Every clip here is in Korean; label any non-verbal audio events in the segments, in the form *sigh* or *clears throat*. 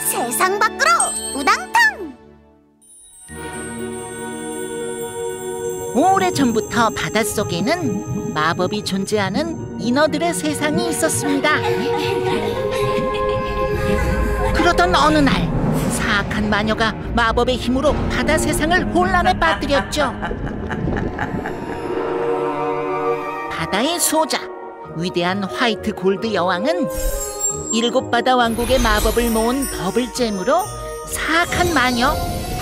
세상 밖으로 우당탕! 오래전부터 바닷속에는 마법이 존재하는 인어들의 세상이 있었습니다. 그러던 어느 날 사악한 마녀가 마법의 힘으로 바다 세상을 혼란에 빠뜨렸죠. 바다의 소자 위대한 화이트 골드 여왕은 일곱 바다 왕국의 마법을 모은 버블잼으로 사악한 마녀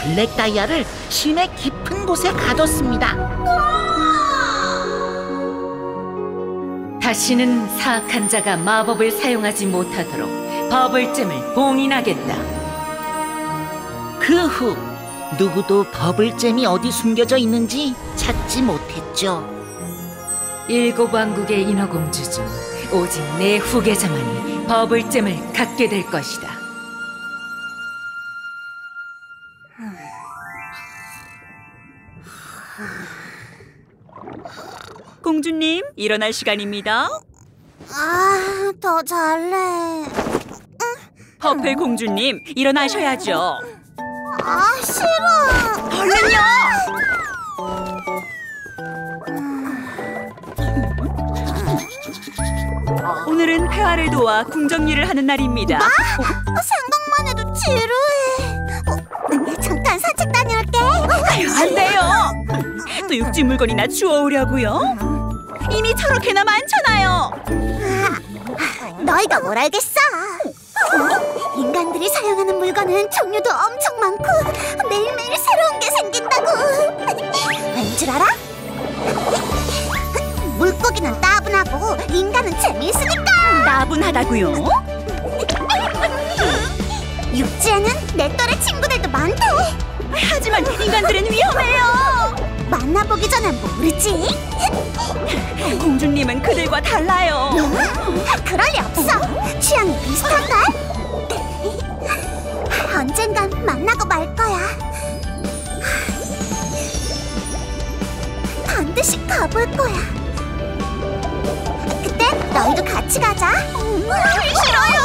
블랙 다이아를 심해 깊은 곳에 가뒀습니다. 다시는 사악한 자가 마법을 사용하지 못하도록 버블잼을 봉인하겠다. 그 후 누구도 버블잼이 어디 숨겨져 있는지 찾지 못했죠. 일곱 왕국의 인어공주 중 오직 내 후계자만이 버블잼을 갖게 될 것이다. 공주님, 일어날 시간입니다. 아, 더 잘래. 퍼플 공주님, 일어나셔야죠. 아, 싫어. 얼른요! 오늘은 폐화를 도와 궁정일을 하는 날입니다. 생각만 해도 지루해. 어, 잠깐 산책 다녀올게. 아유, 안 돼요. 또 육지 물건이나 주워오려고요. 이미 저렇게나 많잖아요. 너희가 뭘 알겠어? 어? 인간들이 사용하는 물건은 종류도 엄청 많고 매일매일 새로운 게 생긴다고. 왠 줄 알아? 물고기는 따분하고 인간은 재미있으니까. 나분하다고요? *laughs* 육지에는 내 또래 친구들도 많대. 하지만 인간들은 위험해요. 만나보기 전엔 모르지. *laughs* 공주님은 그들과 달라요. 그럴 리 없어. 취향이 비슷한걸? *laughs* 언젠간 만나고 말 거야. 반드시 가볼 거야. 그때 너희도 같이 가자. 싫어요.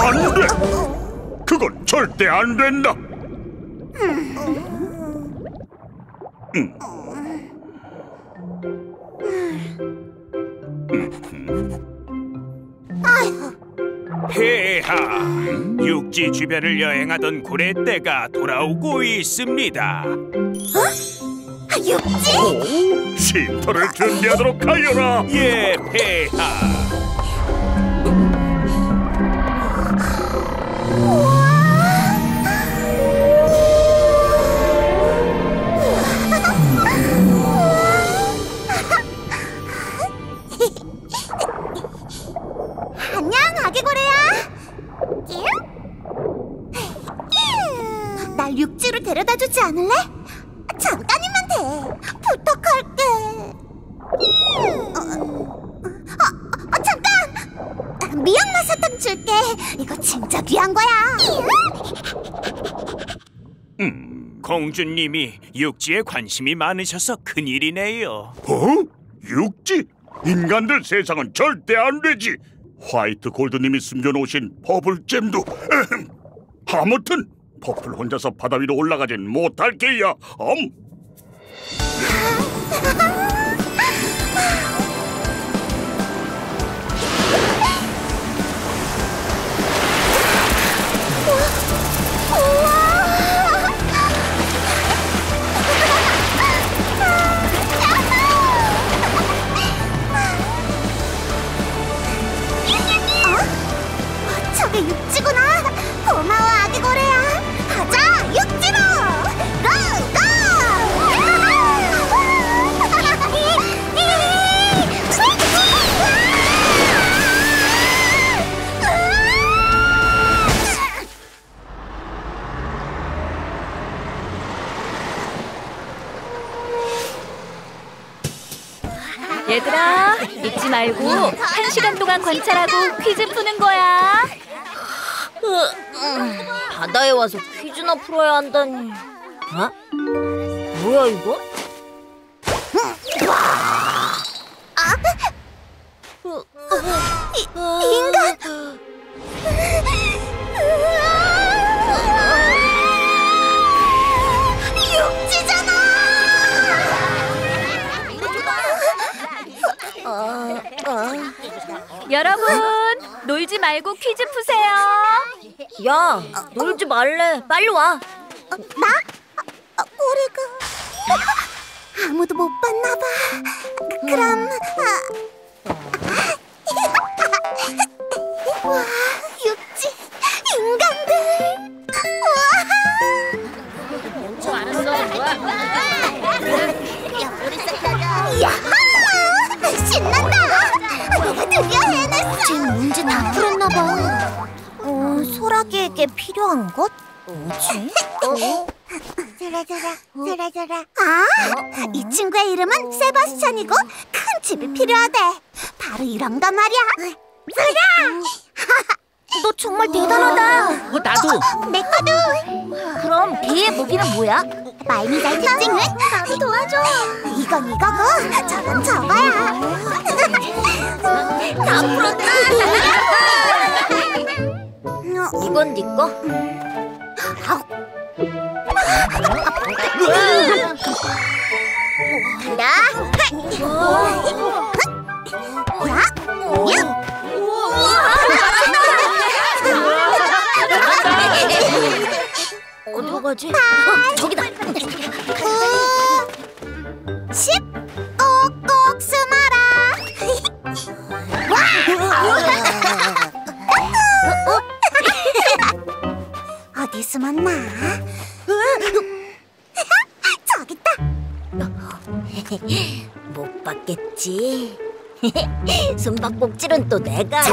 안 돼! 그건 절대 안 된다! 폐하 육지 주변을 여행하던 구레떼가 돌아오고 있습니다. 아, 육지? 쉼터를 준비하도록 하여라! 예, 폐하. 안녕, 아기고래야. 날 육지로 데려다 주지 않을래? 부탁할게. 어, 어, 어, 잠깐. 미역맛 사탕 줄게. 이거 진짜 귀한 거야. 음, 공주님이 육지에 관심이 많으셔서 큰일이네요. 어? 육지? 인간들 세상은 절대 안 되지! 화이트 골드님이 숨겨놓으신 버블잼도. 아무튼 퍼플 혼자서 바다 위로 올라가진 못할 게야 엄 アハハハ! 잊지 말고 한 시간 동안 관찰하고 퀴즈 푸는 거야. 바다에 와서 퀴즈나 풀어야 한다니. 어? 뭐야 이거? 어, 이, 인간! 여러분, 놀지 말고 퀴즈 푸세요. 야, 놀지 말래. 빨리 와. 나? 어, 꼬리가 아무도 못 봤나 봐. 그- 그럼 아, 와 육지 인간들. 와. 야, 신난다. 드디어 해냈어. 쟤 문제 다 풀었나 봐. 어, 소라기에게 필요한 것? 뭐지? 어? 저라저라 저라저라 아! 이 친구의 이름은 세바스찬이고 큰 집이 필요하대 바로 이런가 말이야 소라! 너 정말 대단하다 어, 나도 내 거도 그럼 걔의 무기는 뭐야? 말미 잘 특징은? 나도 도와줘 이건 이거고 저건 저거야 다 풀었다 이건 네 거? 간다. 야, 야. 어디 가지? 어, 저기다. 구, 십, 꼭꼭 숨어라. 와. 어디 숨었나? 저기 있다. 못 봤겠지. 숨바꼭질은 또 내가. 얘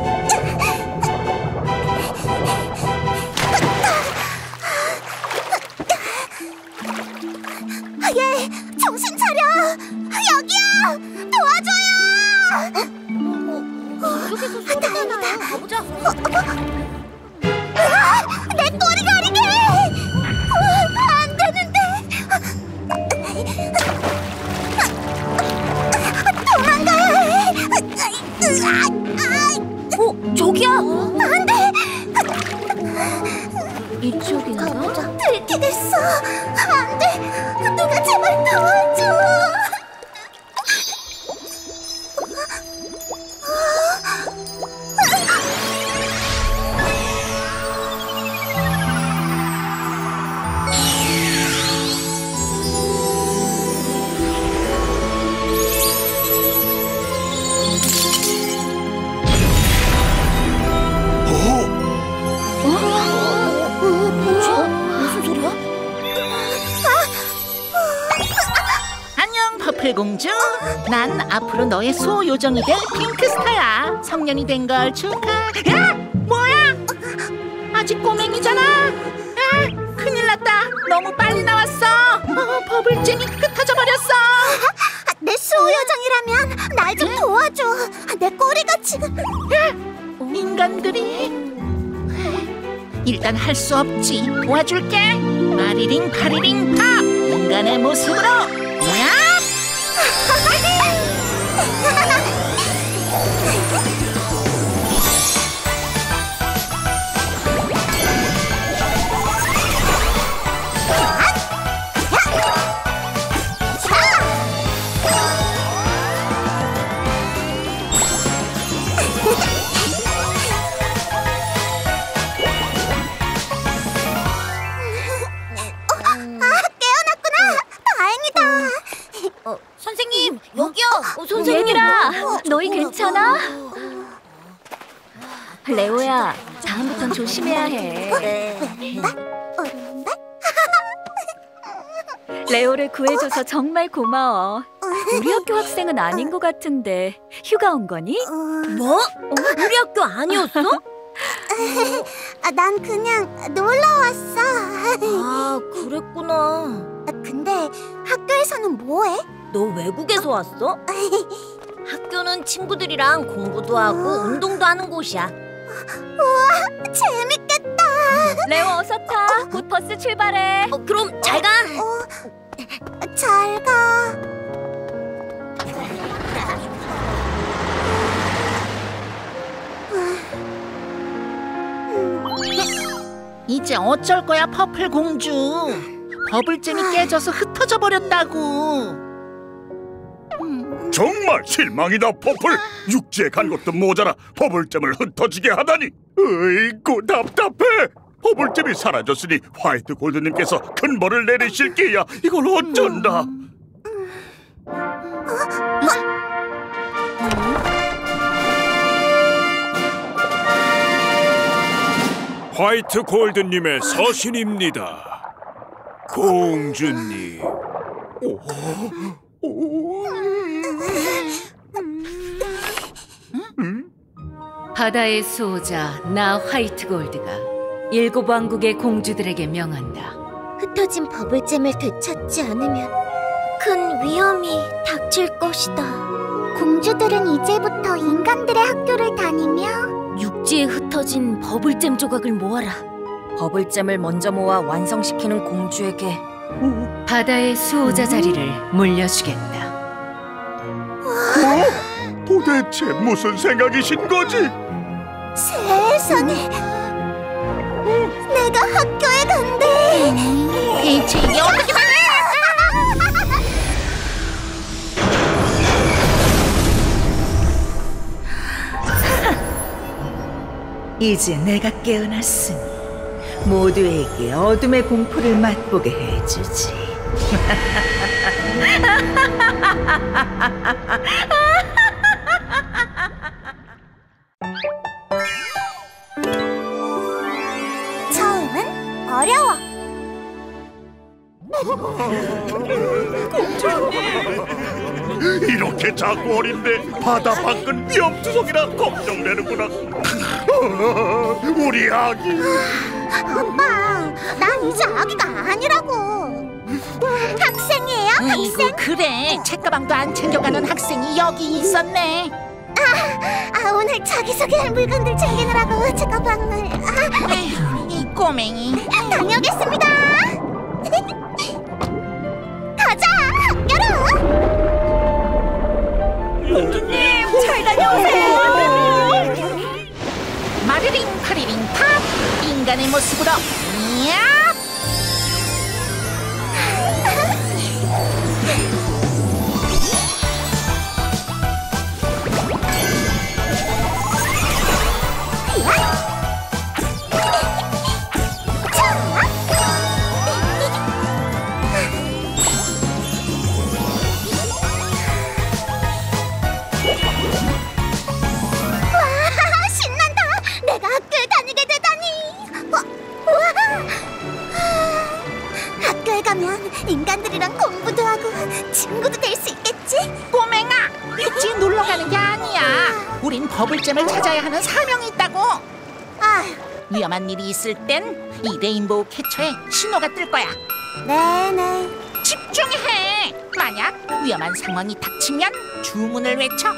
요정이 될 핑크스타야. 성년이 된 걸 축하. 야! 뭐야? 아직 꼬맹이잖아. 아, 큰일 났다. 너무 빨리 나왔어. 어, 버블쟁이 흩어져 버렸어. 아, 내 수호 요정이라면 날 좀 도와줘. 내 꼬리가 지금 인간들이. 일단 할 수 없지. 도와줄게. 마리링 파리링 팝! 인간의 모습으로 구해줘서 정말 고마워. 우리 학교 학생은 아닌 것 같은데 휴가 온 거니? 뭐? 우리 학교 아니었어? 아, 난 그냥 놀러 왔어. 아, 그랬구나. 아, 근데 학교에서는 뭐해? 너 외국에서 왔어? 학교는 친구들이랑 공부도 하고 운동도 하는 곳이야. 우와, 재밌겠다. 레오 어서 타. 곧 버스 출발해. 어, 그럼 잘 가. 이제 어쩔 거야 퍼플 공주. 버블젬이 깨져서 흩어져 버렸다고. 정말 실망이다 퍼플. 육지에 간 것도 모자라 버블젬을 흩어지게 하다니. 으이구 답답해. 버블잼이 사라졌으니 화이트 골드님께서 큰 벌을 내리실게야. 이걸 어쩐다 화이트 골드님의 서신입니다. 공주님. 바다의 수호자 나 화이트 골드가 일곱 왕국의 공주들에게 명한다. 흩어진 버블잼을 되찾지 않으면 큰 위험이 닥칠 것이다. 공주들은 이제부터 인간들의 학교를 다니며 육지에 흩 어진 버블잼 조각을 모아라. 버블잼을 먼저 모아 완성시키는 공주에게 바다의 수호자 자리를 물려주겠다. 도대체 무슨 생각이신 거지? 세상에 내가 학교에 간대. 대체 여기가 이제 내가 깨어났으니 모두에게 어둠의 공포를 맛보게 해주지. *laughs* 처음은 어려워. 이렇게 작고 어린데 바다 밖은 위험투성이라 걱정되는구나 *laughs* 우리 아기 엄마, 난 이제 아기가 아니라고. 학생이에요, 학생. 이거 그래 책가방도 안 챙겨가는 학생이 여기 있었네 아, 오늘 자기소개할 물건들 챙기느라고 제 가방을 아, 이 꼬맹이 다녀오겠습니다. *laughs* 가자, 학교로. 잘 다녀오세요. 팝 인간의 모습으로 우린 버블젬을 찾아야 하는 사명이 있다고. 아, 위험한 일이 있을 땐 이 레인보우 캐쳐에 신호가 뜰 거야. 네네. 집중해. 만약 위험한 상황이 닥치면 주문을 외쳐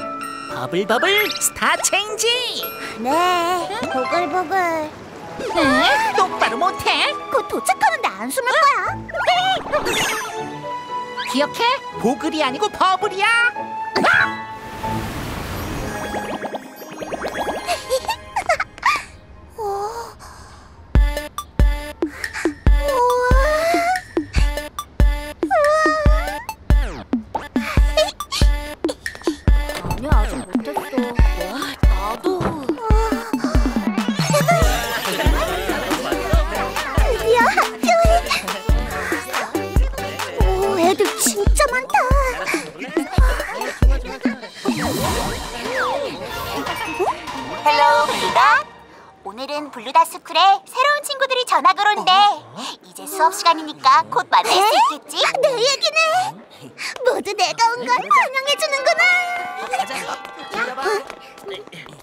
Bubble bubble star change. 네, 보글보글. 에? 똑바로 못해. 곧 도착하는데 안 숨을 거야. 기억해? 보글이 아니고 버블이야. 아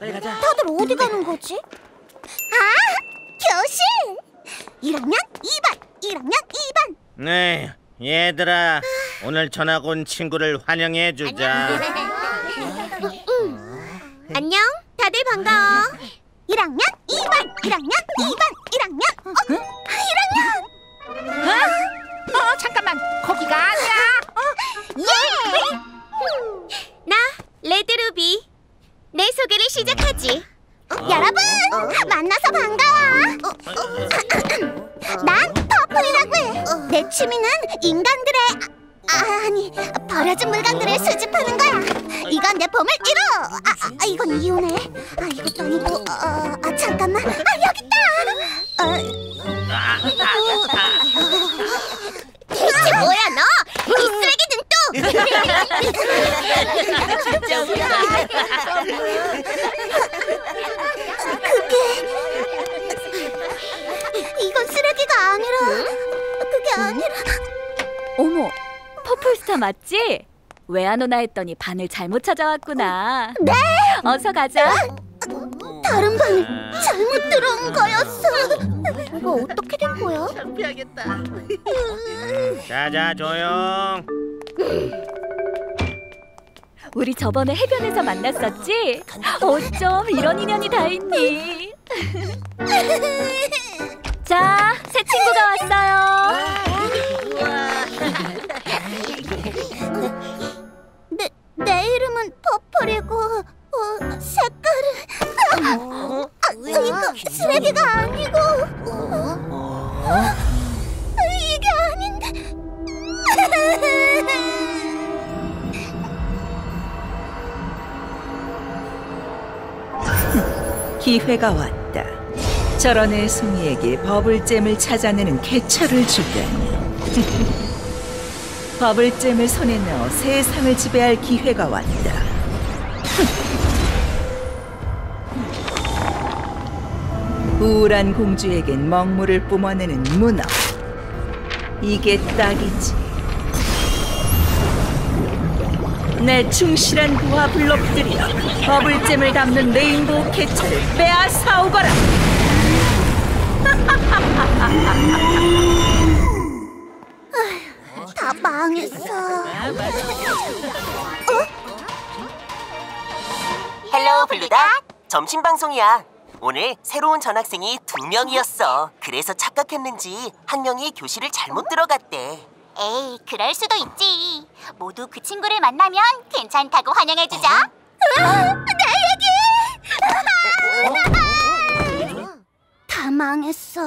주는구나. 다들 어디 가는 거지? 아, 교실. 1학년 2반, 1학년 2반. 네, 얘들아. 오늘 전학 온 친구를 환영해 주자. 안녕, 다들 반가워. 1학년 2반, 1학년 2반, 1학년. 어, 1학년. 어 잠깐만 거기가 아니야 예! 나 레드루비. 내 소개를 시작하지. 여러분, 만나서 반가워. 난 퍼플이라고 해. 내 취미는 인간들의 아, 아니 버려진 물건들을 수집하는 거야. 이건 내 보물 1호. 아, 아 이건 2호네. 아 이것도 아니고. 어, 아 잠깐만. 아 여기 있다. 어, 대체 뭐야 너? 이 쓰레기 등도. *laughs* 이건 쓰레기가 아니라 그게 아니라 어머, 퍼플스타 맞지? 왜 안 오나 했더니 반을 잘못 찾아왔구나. 네 어서 가자. 다른 방에 잘못 들어온 거였어. 이거 어떻게 된 거야? 창피하겠다 자자 조용. 우리 저번에 해변에서 만났었지? 어쩜 이런 인연이 다 있니? 자, 새 친구가 왔어요. 내, 내 이름은 퍼플이고 어, 색깔은 아, 아, 이거 쓰레기가 아니고 아, 이게 아닌데 기회가 왔다. 저런 애송이에게 버블잼을 찾아내는 개처를 주다니. *laughs* 버블잼을 손에 넣어 세상을 지배할 기회가 왔다. 우울한 공주에겐 먹물을 뿜어내는 문어. 이게 딱이지. 내 충실한 부하 블록들이여 버블잼을 담는 레인보우 캐쳐를 빼앗아 오거라 *laughs* 다 망했어. Hello 블루다 점심 방송이야. 오늘 새로운 전학생이 두 명이었어. 그래서 착각했는지 한 명이 교실을 잘못 들어갔대. 에이, 그럴 수도 있지. 모두 그 친구를 만나면 괜찮다고 환영해주자. 내 얘기! *laughs* 다 망했어.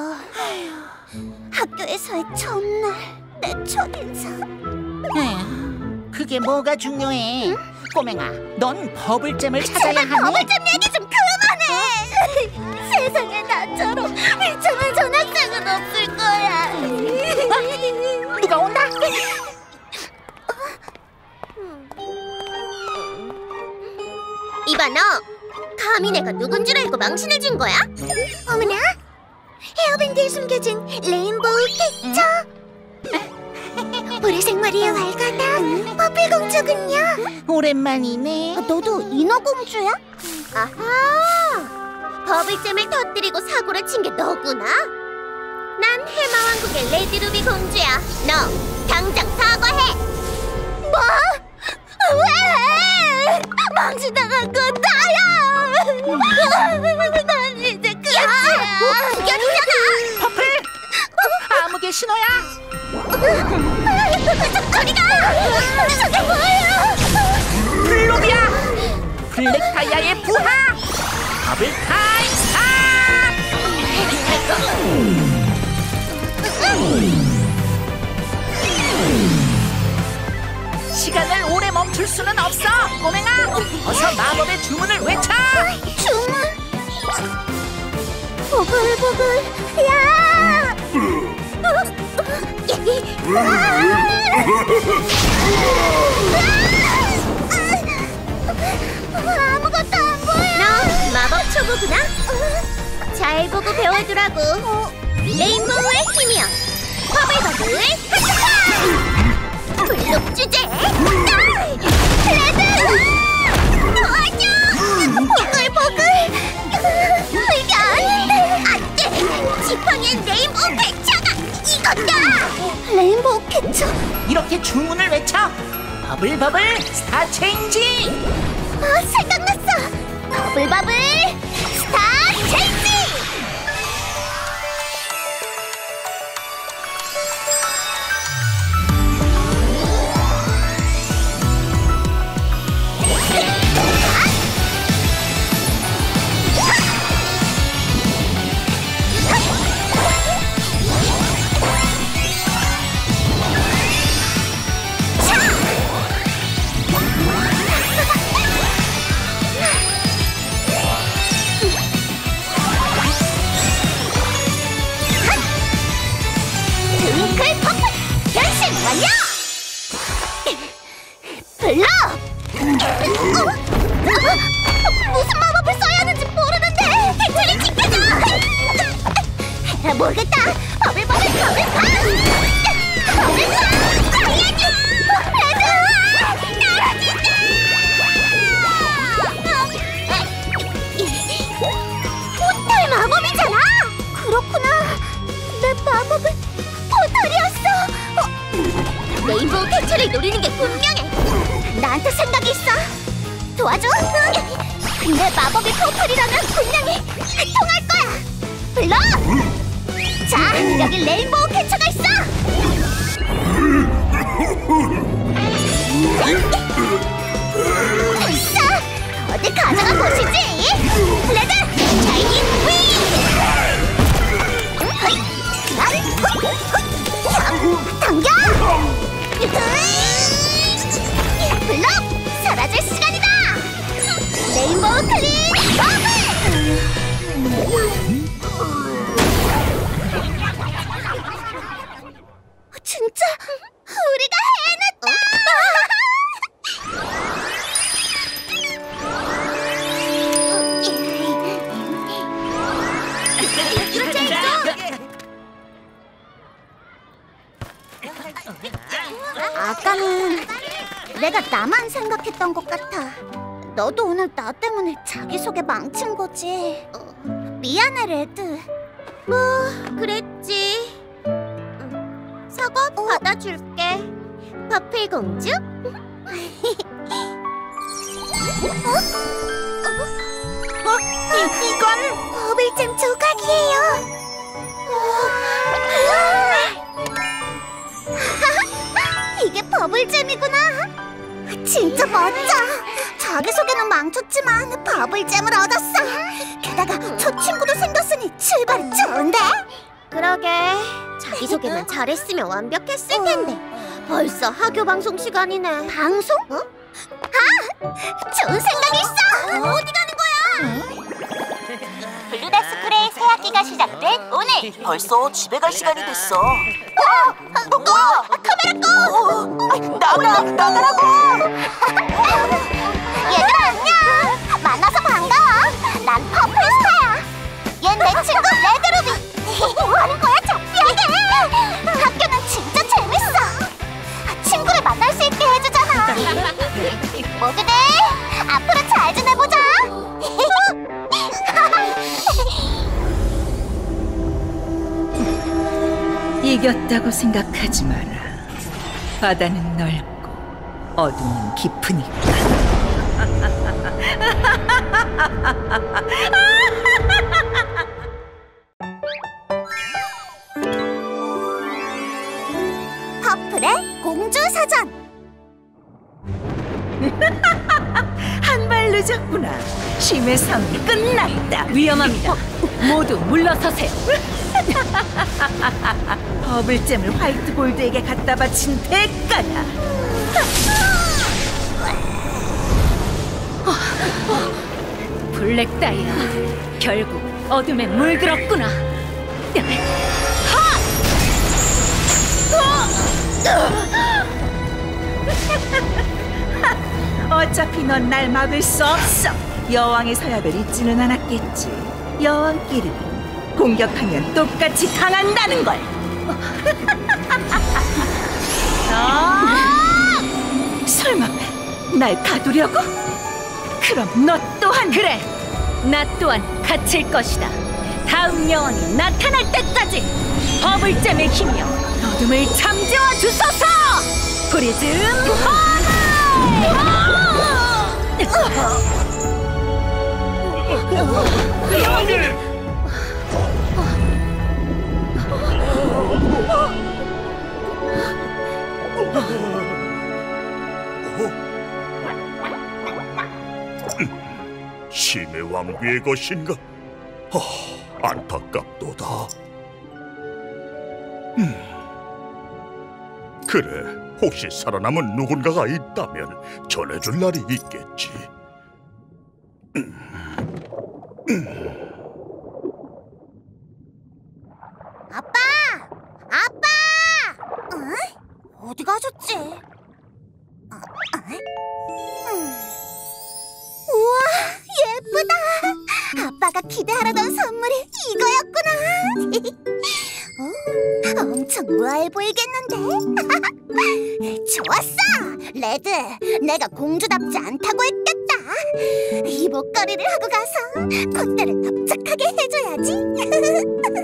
학교에서의 첫날, 내 첫인상. 에휴, 그게 뭐가 중요해 꼬맹아 넌 버블잼을 찾아야 제발 하니? 버블잼 얘기 좀 그만해! *laughs* 세상에 나처럼 비참한 전학생은 없을 거야. 누가 온다? 이봐 너! 감히 내가 누군 줄 알고 망신을 준 거야? 어머나! 헤어밴드에 숨겨진 레인보우 캐쳐 보라색 머리에 활가다 퍼플 공주군요 오랜만이네 너도 인어공주야? 아하 버블잼을 터뜨리고 사고를 친 게 너구나 난 해마왕국의 레드루비 공주야 너 당장 사과해 뭐? 왜? 망신당한 건 나야! 난 이제 끝이야! 죽여주잖아! 퍼플 암흑의 신호야 저리가! 저게 뭐예요? 블롭이야 블랙다이아의 부하 스타 시간을 오래 멈출 수는 없어 꼬맹아 어서 마법의 주문을 외쳐 주문! 보글보글, 야! 아무것도 안 보여! 너 마법 초보구나? 잘 보고 배워두라고. 레인보우의 힘이여! 버블버블 핫타! 블록 주제! 지팡이엔 Rainbow Catcher 가! 이거다! Rainbow Catcher? 이렇게 주문을 외쳐 Bubble bubble star change 아, 생각났어! Bubble bubble star change! 무슨 마법을 써야 하는지 모르는데 대체를 지켜줘! 모르겠다! 버블 버블 버블 파! 버블 파! 살려줘! 얘들아! 떨어진다! 포탈 마법이잖아! 그렇구나! 내 마법은 포탈이었어! 어, Rainbow Catcher를 노리는 게 분명해! 나한테 생각이 있어! 도와줘! 내 마법이 포탈이라면 분명히 통할 거야! 블루! 자, 여기 레인보우 캐쳐가 있어! 됐어! 어디 가져가 보시지! 레드! Shining wing! 당겨! 블록! 사라질 시간이다! 레인보우 클린 버블! 진짜 우리가! 아까는 내가 나만 생각했던 것 같아. 너도 오늘 나 때문에 자기소개 망친 거지. 미안해, 레드. 뭐, 그랬지. 사과 받아줄게. 퍼플 공주. *laughs* 어? 어? 이, 이건 버블젬 조각이에요. *laughs* 이게 버블잼이구나. 진짜 멋져. 자기소개는 망쳤지만 버블잼을 얻었어. 게다가 저 친구도 생겼으니 출발이 좋은데? 그러게. 자기소개만 잘했으면 완벽했을 텐데. 벌써 학교 방송 시간이네. 방송? 어? 아! 좋은 생각이 있어! 어디 가는 거야? 학기가 시작된 오늘 벌써 집에 갈 시간이 됐어 어? 누가? 카메라 꺼! 나가! 나가라고! 얘들아 안녕! 만나서 반가워! 난 퍼플스타야! 얜 내 친구 레드루비! 뭐 하는 거야 작피하게! 학교는 진짜 재밌어! 친구를 만날 수 있게 해주잖아! *laughs* 모두들 앞으로 잘 지내보자! *laughs* 이겼다고 생각하지 마라. 바다는 넓고 어둠은 깊으니까. 퍼플의 공주 사전! *laughs* 늦었구나. 심의 삶이 끝났다. 위험합니다. 모두 물러서세요. *laughs* 버블잼을 화이트 골드에게 갖다 바친 대가야. 블랙 다이아. 결국 어둠에 물들었구나. 어차피 넌 날 막을 수 없어. 여왕의 서약을 잊지는 않았겠지. 여왕끼리 공격하면 똑같이 당한다는 걸. 아! *laughs* 설마 날 가두려고? 그럼 너 또한 그래. 나 또한 갇힐 것이다. 다음 여왕이 나타날 때까지 버블잼의 힘이여 어둠을 잠재워 주소서! 프리즘 신의 왕비의 것인가? 아, 안타깝도다. 음. 그래, 혹시 살아남은 누군가가 있다면 전해줄 날이 있겠지. 아빠! 아빠! 응? 어디 가셨지? 어, 어? 음. 우와, 예쁘다! 아빠가 기대하려던 선물이 이거였구나! *laughs* 오, 엄청 우아해 보이겠는데? 좋았어! 레드, 내가 공주답지 않다고 했겠다! 이 목걸이를 하고 가서 콧대를 납작하게 해줘야지!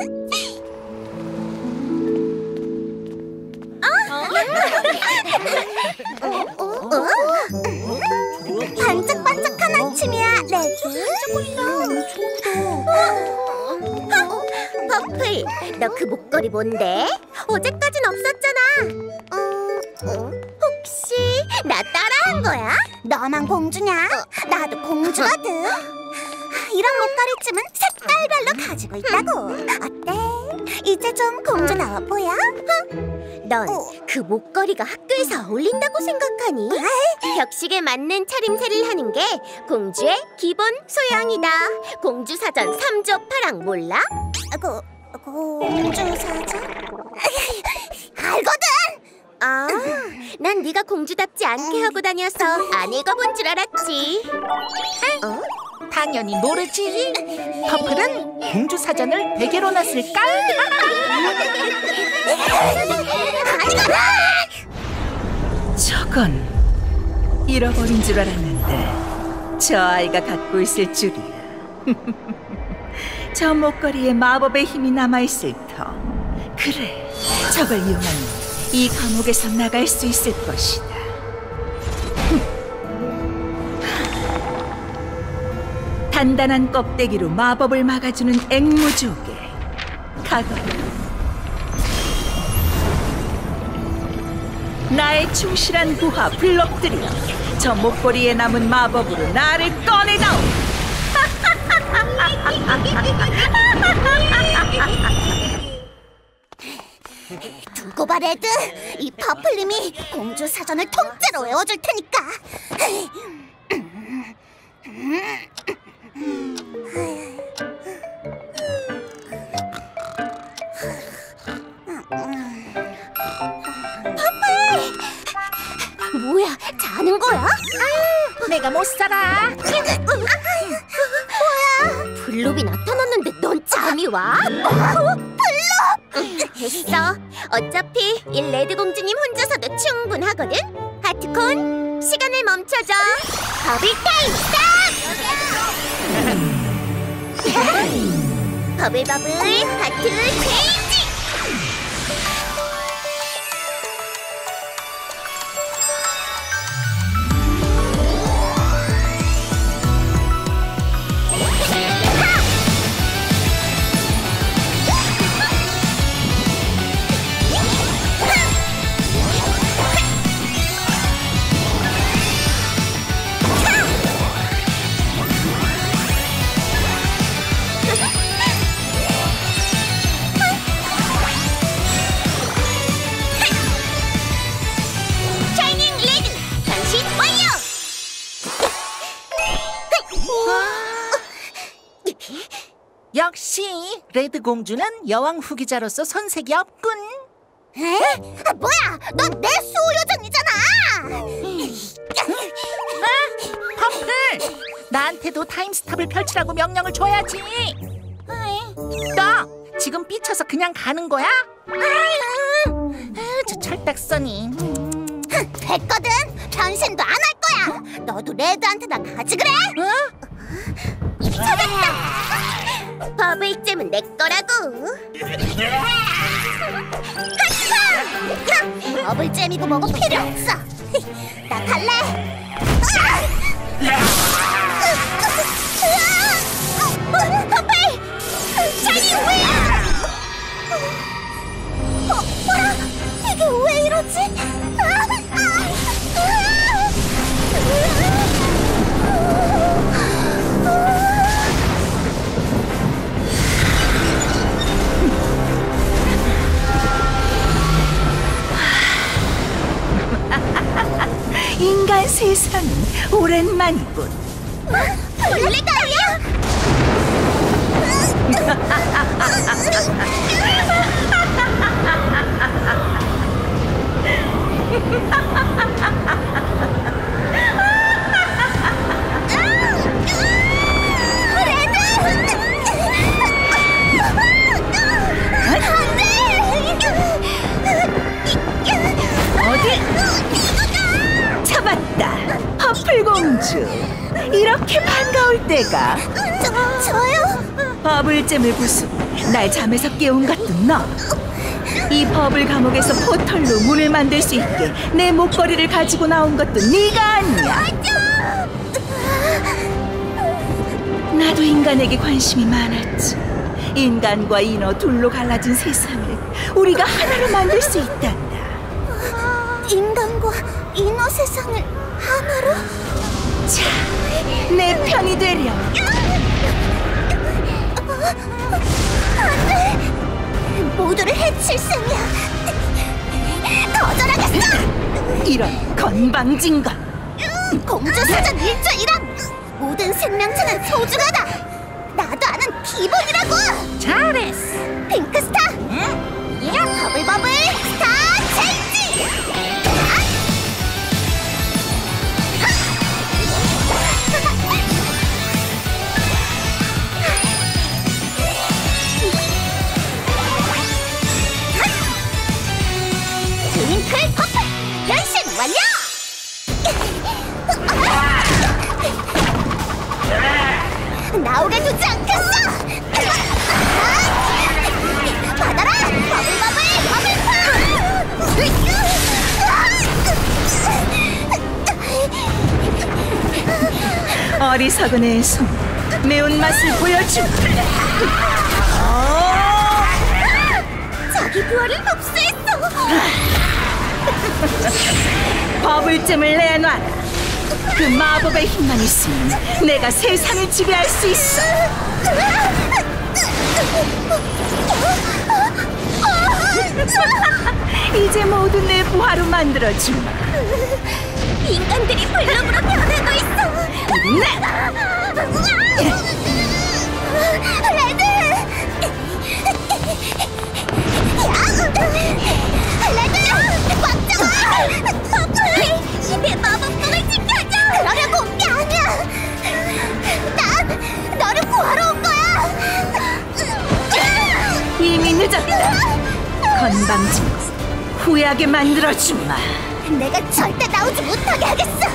반짝반짝한 아침이야, 레드. 퍼플, 너 그 목걸이 뭔데? 어제까진 없었잖아. 어, 혹시 나 따라한 거야? 너만 공주냐? 나도 공주거든. 이런 목걸이쯤은 색깔별로 가지고 있다고. 어때? 이제 좀 공주다워 보여? 넌그 목걸이가 학교에서 어울린다고 생각하니? 격식에 맞는 차림새를 하는 게 공주의 기본 소양이다. 공주 사전 3조 8항 몰라? 고, 공주 사전? *laughs* 알거든! 아, 난 네가 공주답지 않게 하고 다녀서 안 읽어본 줄 알았지. 어? 당연히 모르지. 퍼플은 공주 사전을 베개로 놨을까? *laughs* 저건 잃어버린 줄 알았는데 저 아이가 갖고 있을 줄이야. *laughs* 저 목걸이에 마법의 힘이 남아있을 터. 그래, 저걸 이용하면 이 감옥에서 나갈 수 있을 것이다. *laughs* 단단한 껍데기로 마법을 막아주는 앵무족에 가거라. 나의 충실한 부하 블럭들이여 저 목걸이에 남은 마법으로 나를 꺼내다오 *laughs* 두고 봐 레드. 이 퍼플님이 공주 사전을 통째로 외워줄 테니까. 퍼 뭐야 자는 거야? 내가 못 살아. 뭐야 블롭이 나타났는데 넌 잠이 와? 어? 블롭 됐어 어차피 이 레드 공주님 혼자서도 충분하거든 하트콘 시간을 멈춰줘 Bubble time stop *laughs* 버블 버블 하트 체인 역시 레드 공주는 여왕 후계자로서 손색이 없군. 에? 아, 뭐야 넌 내 수호요정이잖아 퍼플, 나한테도 time stop을 펼치라고 명령을 줘야지. 너 지금 삐쳐서 그냥 가는 거야? 아유, 저 철딱서니. 됐거든 변신도 안 할 거야 너도 레드한테나 가지 그래 찾았다 버블잼은 내 거라고 하차! 버블잼이고 뭐고 필요 없어. 나 갈래. 퍼플! 자니 왜? 어, 뭐야? 이게 왜 이러지? 아, 아, 인간 세상은 오랜만이군. 블랙아이야? 어디? 잡았다. 퍼플 공주. 이렇게 반가울 때가 저, 저요? 버블잼을 부수고 날 잠에서 깨운 것도 너. 이 버블 감옥에서 포털로 문을 만들 수 있게 내 목걸이를 가지고 나온 것도 네가 아니야. 나도 인간에게 관심이 많았지. 인간과 인어 둘로 갈라진 세상을 우리가 하나로 만들 수 있단다. 인간과 인어 세상을 하나로? 자, 내 편이 되렴. 안돼! 모두를 해칠 셈이야. 거절하겠어! 이런 건방진 것. 공주 사전 일조이랑 모든 생명체는 소중하다. 나도 아는 기본이라고. 잘했어. 핑크스타. 응? 야 버블버블 나오게 두지 않겠어! 받아라! 버블버블 버블파! 어리석은 애손 매운맛을 보여주 자기 부하를 흡수했어! *laughs* 버블잼을 내놔라 그 마법의 힘만 있으면 내가 세상을 지배할 수 있어 *laughs* 이제 모두 내 부하로 만들어주마 인간들이 블록으로 변하고 있어! 네! *laughs* 레드! 후회하게 만들어주마 내가 절대 나오지 못하게 하겠어!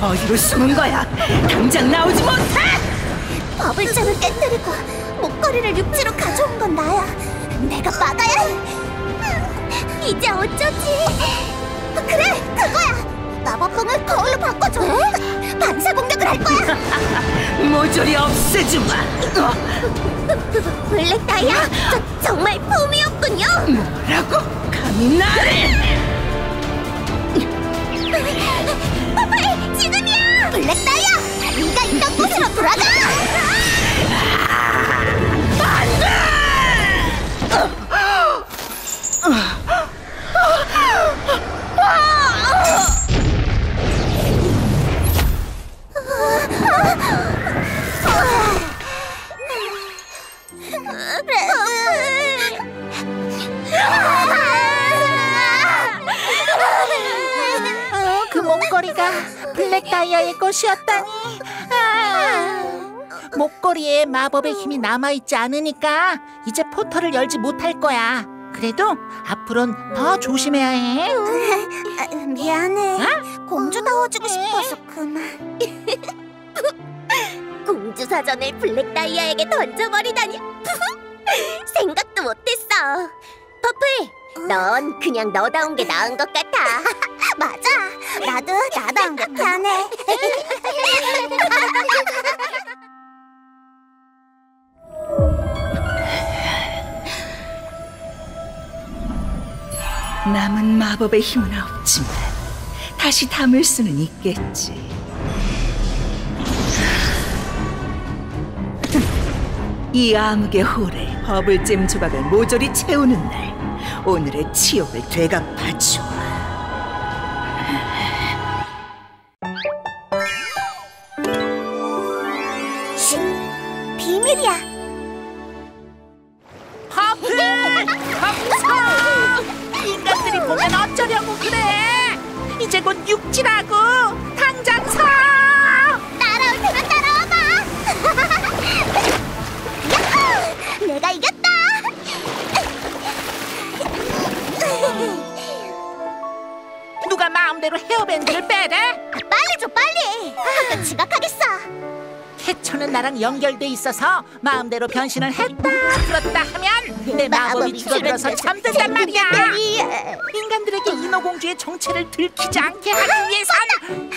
어디로 숨은 거야 당장 나오지 못해 버블잼을 깨뜨리고 목걸이를 육지로 가져온 건 나야. 내가 막아야 해. 이제 어쩌지? 그래, 그거야. 마법봉을 거울로 바꿔줘. 반사 공격을 할 거야. *laughs* 모조리 없애주마 어, 블랙 다이아, 저, 정말 폼이었군요. 뭐라고? 감히 나를 퍼플, 지금이야. 블랙 다이아, 네가 있던 곳으로 돌아가. 블랙 다이아의 것이었다니. 아, 목걸이에 마법의 힘이 남아있지 않으니까 이제 포털을 열지 못할 거야. 그래도 앞으론 더 조심해야 해. *laughs* 아, 미안해. 공주다워지고 싶어서 그만. *laughs* 우주사전을 블랙 다이아에게 던져버리다니 *laughs* 생각도 못했어 퍼플 넌 그냥 너다운 게 나은 것 같아. *laughs* 맞아. 나도 나다운 게 편해. *laughs* 남은 마법의 힘은 없지만 다시 담을 수는 있겠지. 이 암흑의 홀에 버블잼 조각을 모조리 채우는 날 오늘의 치욕을 되갚아줘. 쉿 있어서 마음대로 변신을 했다. 풀었다 하면 내 마법이 줄어들어서 잠든단 말이야. 인간들에게 인어공주의 정체를 들키지 않게 하기 위해선.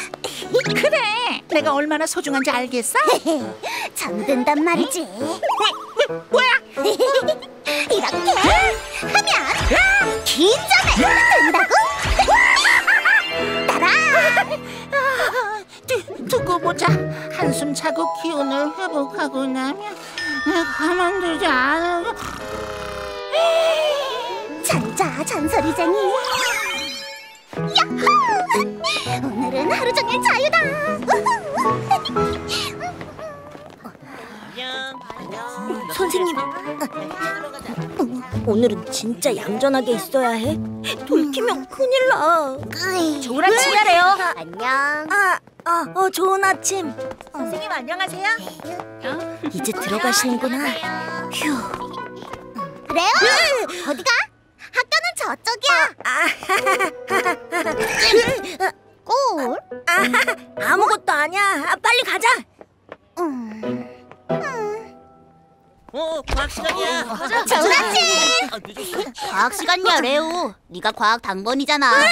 그래. 내가 얼마나 소중한지 알겠어? *laughs* 잠든단 말이지. 뭐야? 이렇 *laughs* 자고 기운을 회복하고 나면 가만두지 않아 잔자 잔소리쟁이 야호 오늘은 하루 종일 자유다 선생님, 오늘은 진짜 얌전하게 있어야 해. 돌키면 큰일 나. 좋은 아침이래요. 안녕 아, 아, 어, 좋은 아침. 선생님 안녕하세요 이제 들어가시는구나. 휴. 그래요? 어디가? 학교는 저쪽이야 *laughs* 꼴? 아무것도 아니야. 아, 빨리 가자. 음. 어, 과학 시간이야. 좋은 아침 과학 시간이야 레오 네가 과학 당번이잖아 과학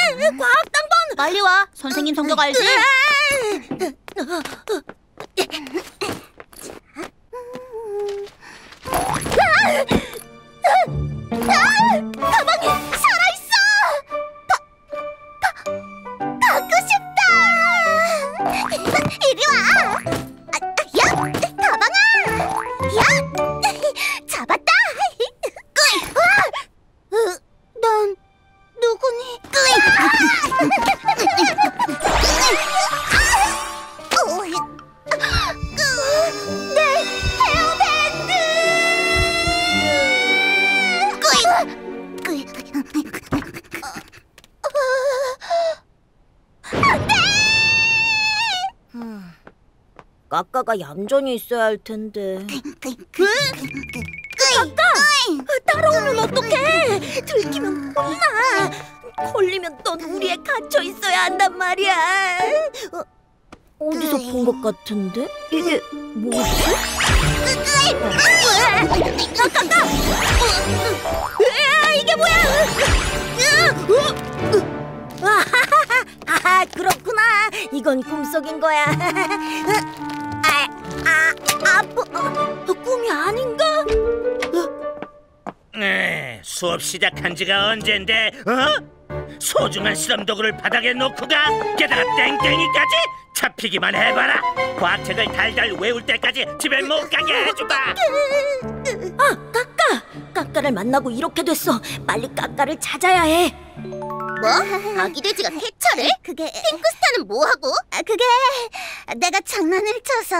당번. 빨리 와 선생님 성격 알지? 가방이 살아있어! 바, 바, 받고 싶다! 이리 와! 까까가 얌전히 있어야 할 텐데. 까까! 따라오면 어떡해? 들키면 혼나. 걸리면 넌 우리에 갇혀 있어야 한단 말이야. 어, 어디서 본 것 같은데? 이게 뭐지? 까까! 으아, 이게 뭐야? *laughs* 아, 아, 그렇구나. 이건 꿈속인 거야. *laughs* 아, 아, 아프. 어, 꿈이 아닌가? 에, 수업 시작한 지가 언젠데, 어? 소중한 실험 도구를 바닥에 놓고 가. 게다가 땡땡이까지 잡히기만 해봐라. 과학책을 달달 외울 때까지 집에 못 가게 해주마. 아, 까까! 까까를 만나고 이렇게 됐어. 빨리 까까를 찾아야 해. 뭐? 아기 돼지가 캐쳐를? 그게 핑크스타는 뭐하고? 아, 그게 내가 장난을 쳐서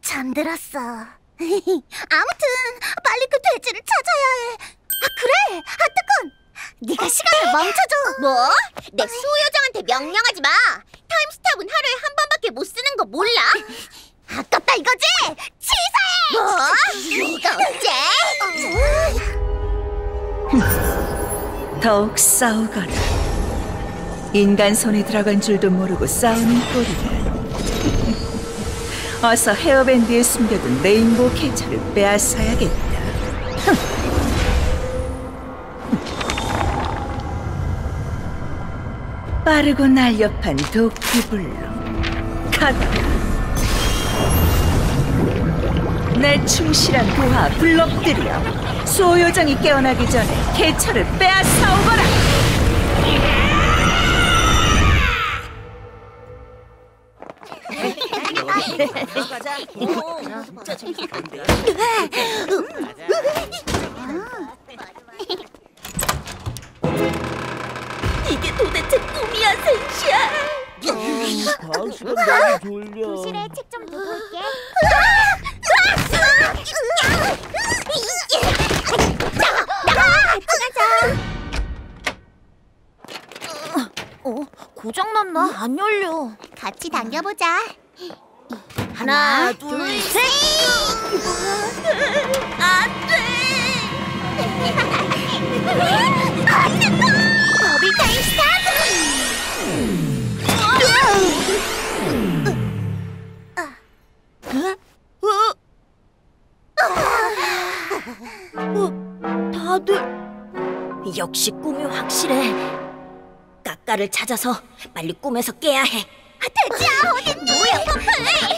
잠들었어 *laughs* 아무튼 빨리 그 돼지를 찾아야 해 아, 그래! 하트콘! 네가 시간을 멈춰줘. 뭐? 내 수호여정한테 명령하지 마. 타임스탑은 하루에 한 번밖에 못 쓰는 거 몰라? 아깝다 이거지? 치사해! 뭐? 이거 어째? 더욱 싸우거라. 인간 손에 들어간 줄도 모르고 싸우는 꼴이다. 어서 헤어밴드에 숨겨둔 레인보우 캐처를 빼앗아야겠다. 빠르고 날렵한 도끼불로 가다가 내 충실한 부하 블록들이여 소요정이 깨어나기 전에 개처를 빼앗아오거라 노려보자. 하나, 둘, 둘 셋! 안 돼! 안 된다! 더블 타임 스타트! 어, 다들... 역시 꿈이 확실해. 까까를 찾아서 빨리 꿈에서 깨야 해. 대지야 어디 누구야? 커플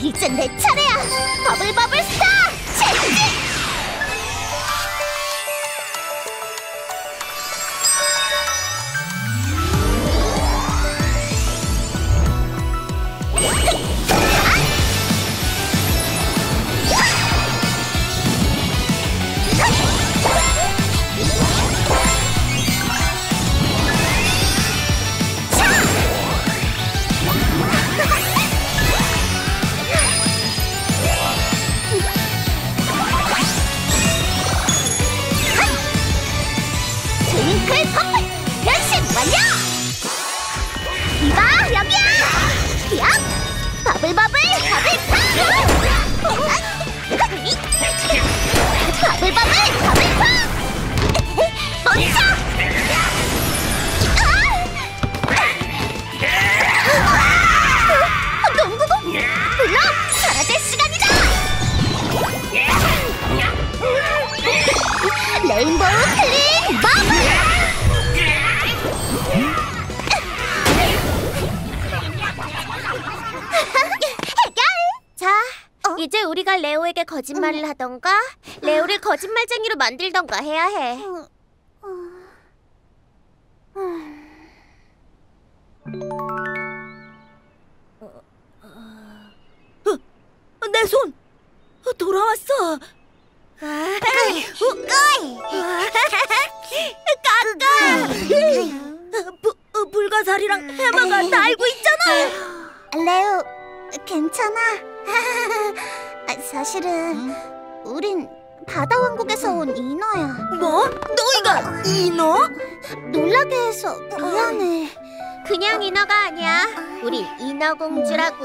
이젠 내 차례야! 버블버블 스타! 젠지! 만들던가 해야 해. 내 손! 어, 돌아왔어! 아, 끄이! 까까! 부, 어, 불가사리랑 해마가 날고 있잖아! 레오, 괜찮아? 아, 사실은 우린 바다 왕국에서 온 인어야. 뭐? 너희가 인어? 놀라게 해서 미안해. 그냥 인어가 아니야. 우린 인어 공주라고.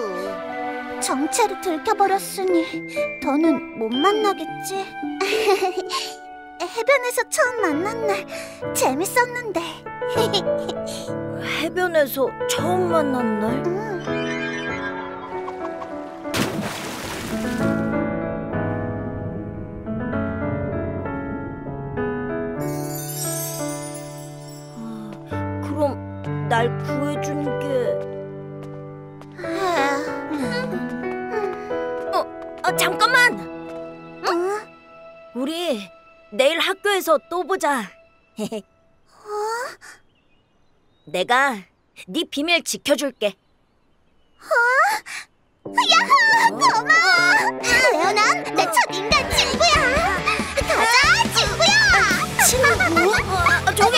정체를 들켜버렸으니 더는 못 만나겠지. *laughs* 해변에서 처음 만난 날 재밌었는데. *laughs* 해변에서 처음 만난 날? 응. 날 구해준 게... 어, 아, 잠깐만! 어? 우리 내일 학교에서 또 보자. 내가 네 비밀 지켜줄게. 고마워. 레오난 내 첫 인간 친구야. 가자, 친구야. 친구? 아, 저기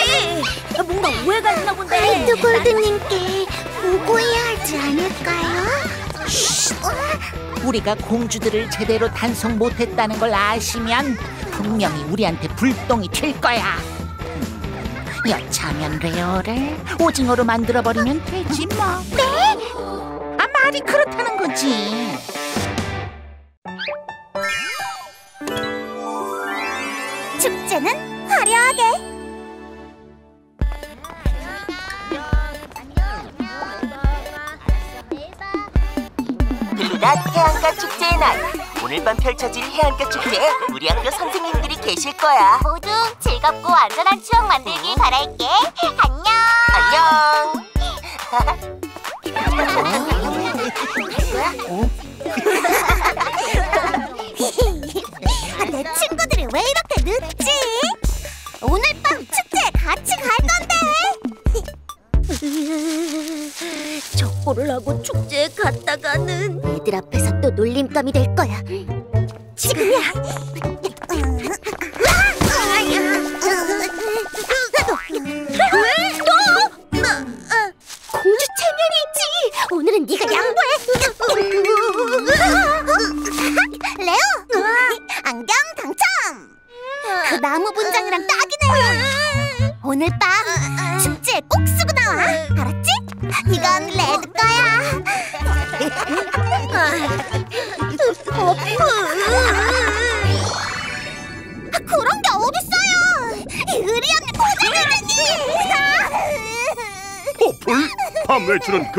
뭔가 오해가 있나 본데. 화이트 골드님께 보고해야 하지 않을까요? 우리가 공주들을 제대로 단속 못했다는 걸 아시면 분명히 우리한테 불똥이 튈 거야. 음, 여차하면 레오를 오징어로 만들어버리면 되지 뭐. 네? 아 말이 그렇다는 거지. 축제는 화려하게. 블루닷 해안가 축제의 날. 오늘 밤 펼쳐질 해안가 축제에 우리 학교 선생님들이 계실 거야. 모두 즐겁고 안전한 추억 만들길 바랄게. 안녕. 안녕. 내 친구들이 왜 이렇게 늦지? 오늘 밤 축제에 같이 갈 건데. 족보를 하고 축제에 갔다가는 앞에서 또 놀림감이 될 거야.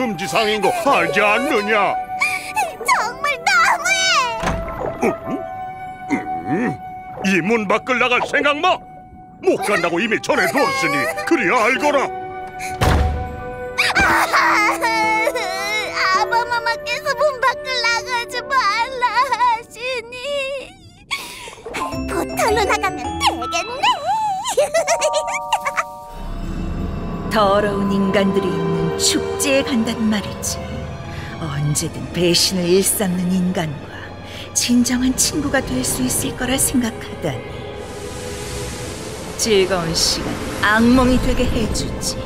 금지사항인 거 알지 않느냐? 정말 너무해! 음, 이문 밖을 나갈 생각 마! 못 간다고 이미 전해두었으니 그리 알거라! 아바마마께서 문 밖을 나가지 말라 하시니 포털로 나가면 되겠네! *laughs* 더러운 인간들이 언제든 배신을 일삼는 인간과 진정한 친구가 될 수 있을 거라 생각하다니. 즐거운 시간 악몽이 되게 해주지. *laughs*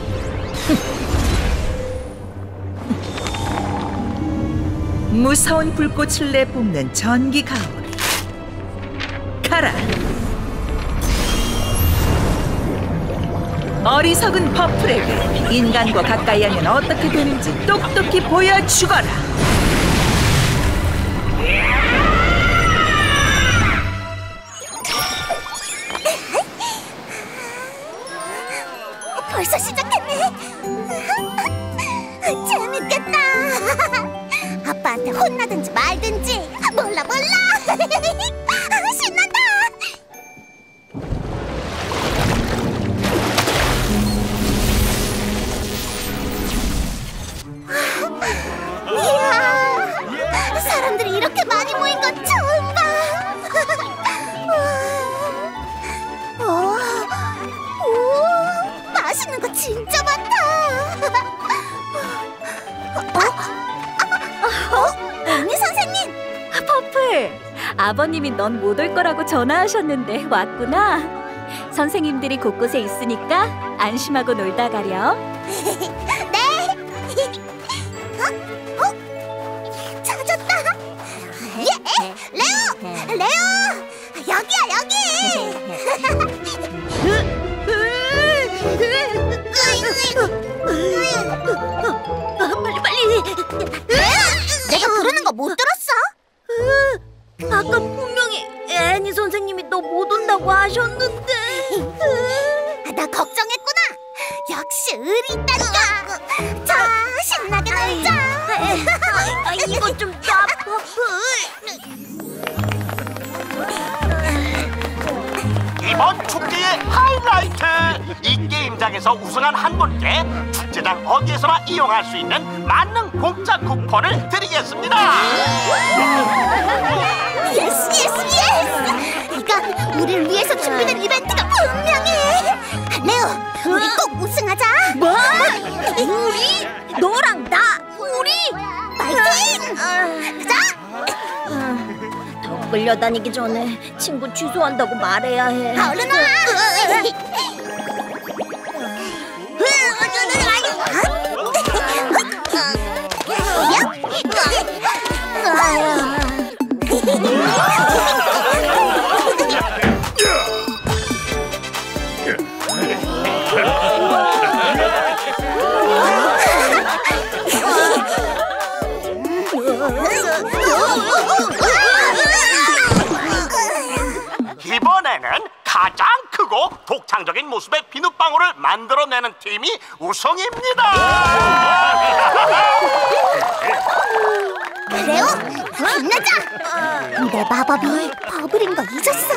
무서운 불꽃을 내뿜는 전기 가오리. 가라. 어리석은 퍼플에게 인간과 가까이 하면 어떻게 되는지 똑똑히 보여주거라. 넌 못 올 거라고 전화하셨는데 왔구나. 선생님들이 곳곳에 있으니까 안심하고 놀다 가렴. 이 게임장에서 우승한 한 분께 축제장 어디에서나 이용할 수 있는 만능 공짜 쿠폰을 드리겠습니다 Yes, yes, yes. 이건 우리를 위해서 준비된 이벤트가 분명해. 레오, 우리 꼭 우승하자. 뭐? 우리? 너랑 나? 우리? 파이팅! 가자. 더 끌려다니기 전에 친구 취소한다고 말해야 해. 얼른 와. *laughs* 이번에는 가장 크고 독창적인 모습의 비눗방울을 만들어내는 팀이 우승입니다 레오, 힘내자. 내 마법이 버블인 거 잊었어?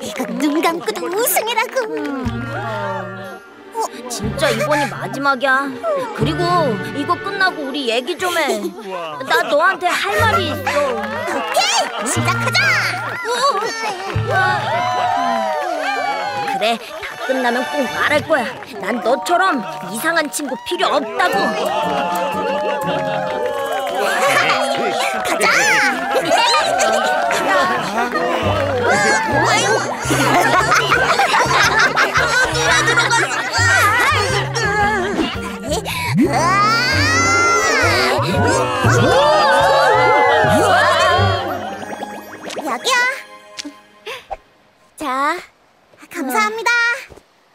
이거 눈 감고도 우승이라고. 진짜 이번이 마지막이야. 그리고 이거 끝나고 우리 얘기 좀 해. 나 너한테 할 말이 있어. 오케이, 시작하자. 그래, 다 끝나면 꼭 말할 거야. 난 너처럼 이상한 친구 필요 없다고. 여기야. 자, 감사합니다.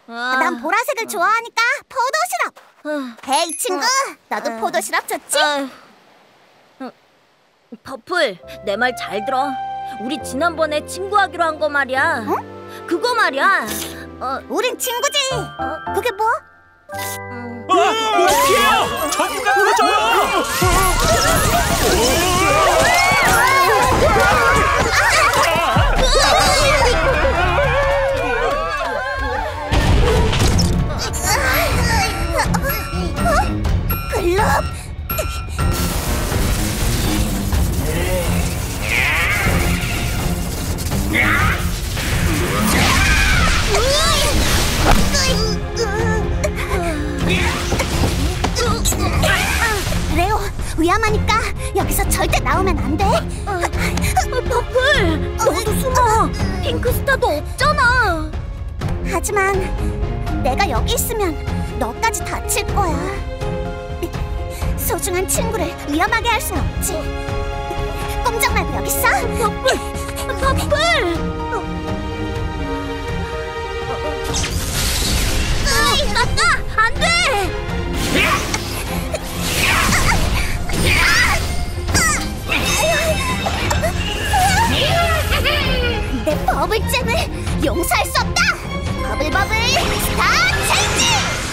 난 보라색을 좋아하니까 포도 시럽. 헤이 친구, 너도 포도 시럽 좋지? 어, 퍼플, 내 말 잘 들어. 우리 지난번에 친구하기로 한 거 말이야. 그거 말이야. 어, 우린 친구지. 그게 뭐? 피해요! 전부가 들어줘요! 레오, 위험하니까 여기서 절대 나오면 안 돼. 퍼플, 너도 숨어. 핑크스타도 없잖아. 하지만 내가 여기 있으면 너까지 다칠 거야. 소중한 친구를 위험하게 할 순 없지. 꼼짝 말고 여기 있어. 퍼플, 퍼플. 으이, 아까 안 돼. 내 버블잼을 용서할 수 없다. 버블버블 스타 체인지.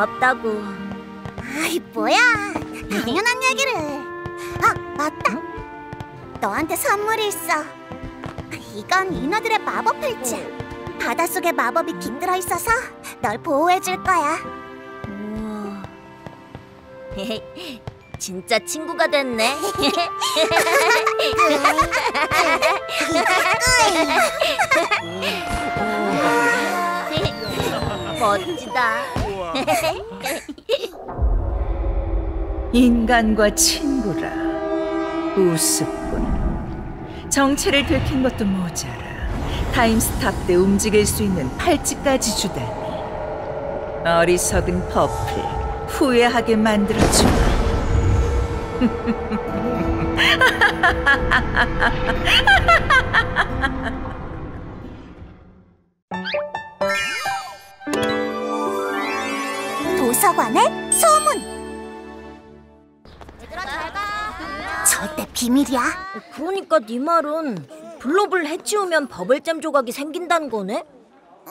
고맙다고. 아이, 뭐야. 당연한 얘기를. 아, 맞다. 너한테 선물이 있어. 이건 인어들의 마법 팔찌야. 바닷속에 마법이 깃들어 있어서 널 보호해 줄 거야. 우와. *laughs* 진짜 친구가 됐네. *laughs* *laughs* 멋지다. 인간과 친구라 우습군. 정체를 들킨 것도 모자라. Time stop 때 움직일 수 있는 팔찌까지 주다니. 어리석은 퍼플 후회하게 만들어주마 *laughs* 비밀이야. 그러니까 네 말은 블록을 해치우면 버블잼 조각이 생긴다는 거네?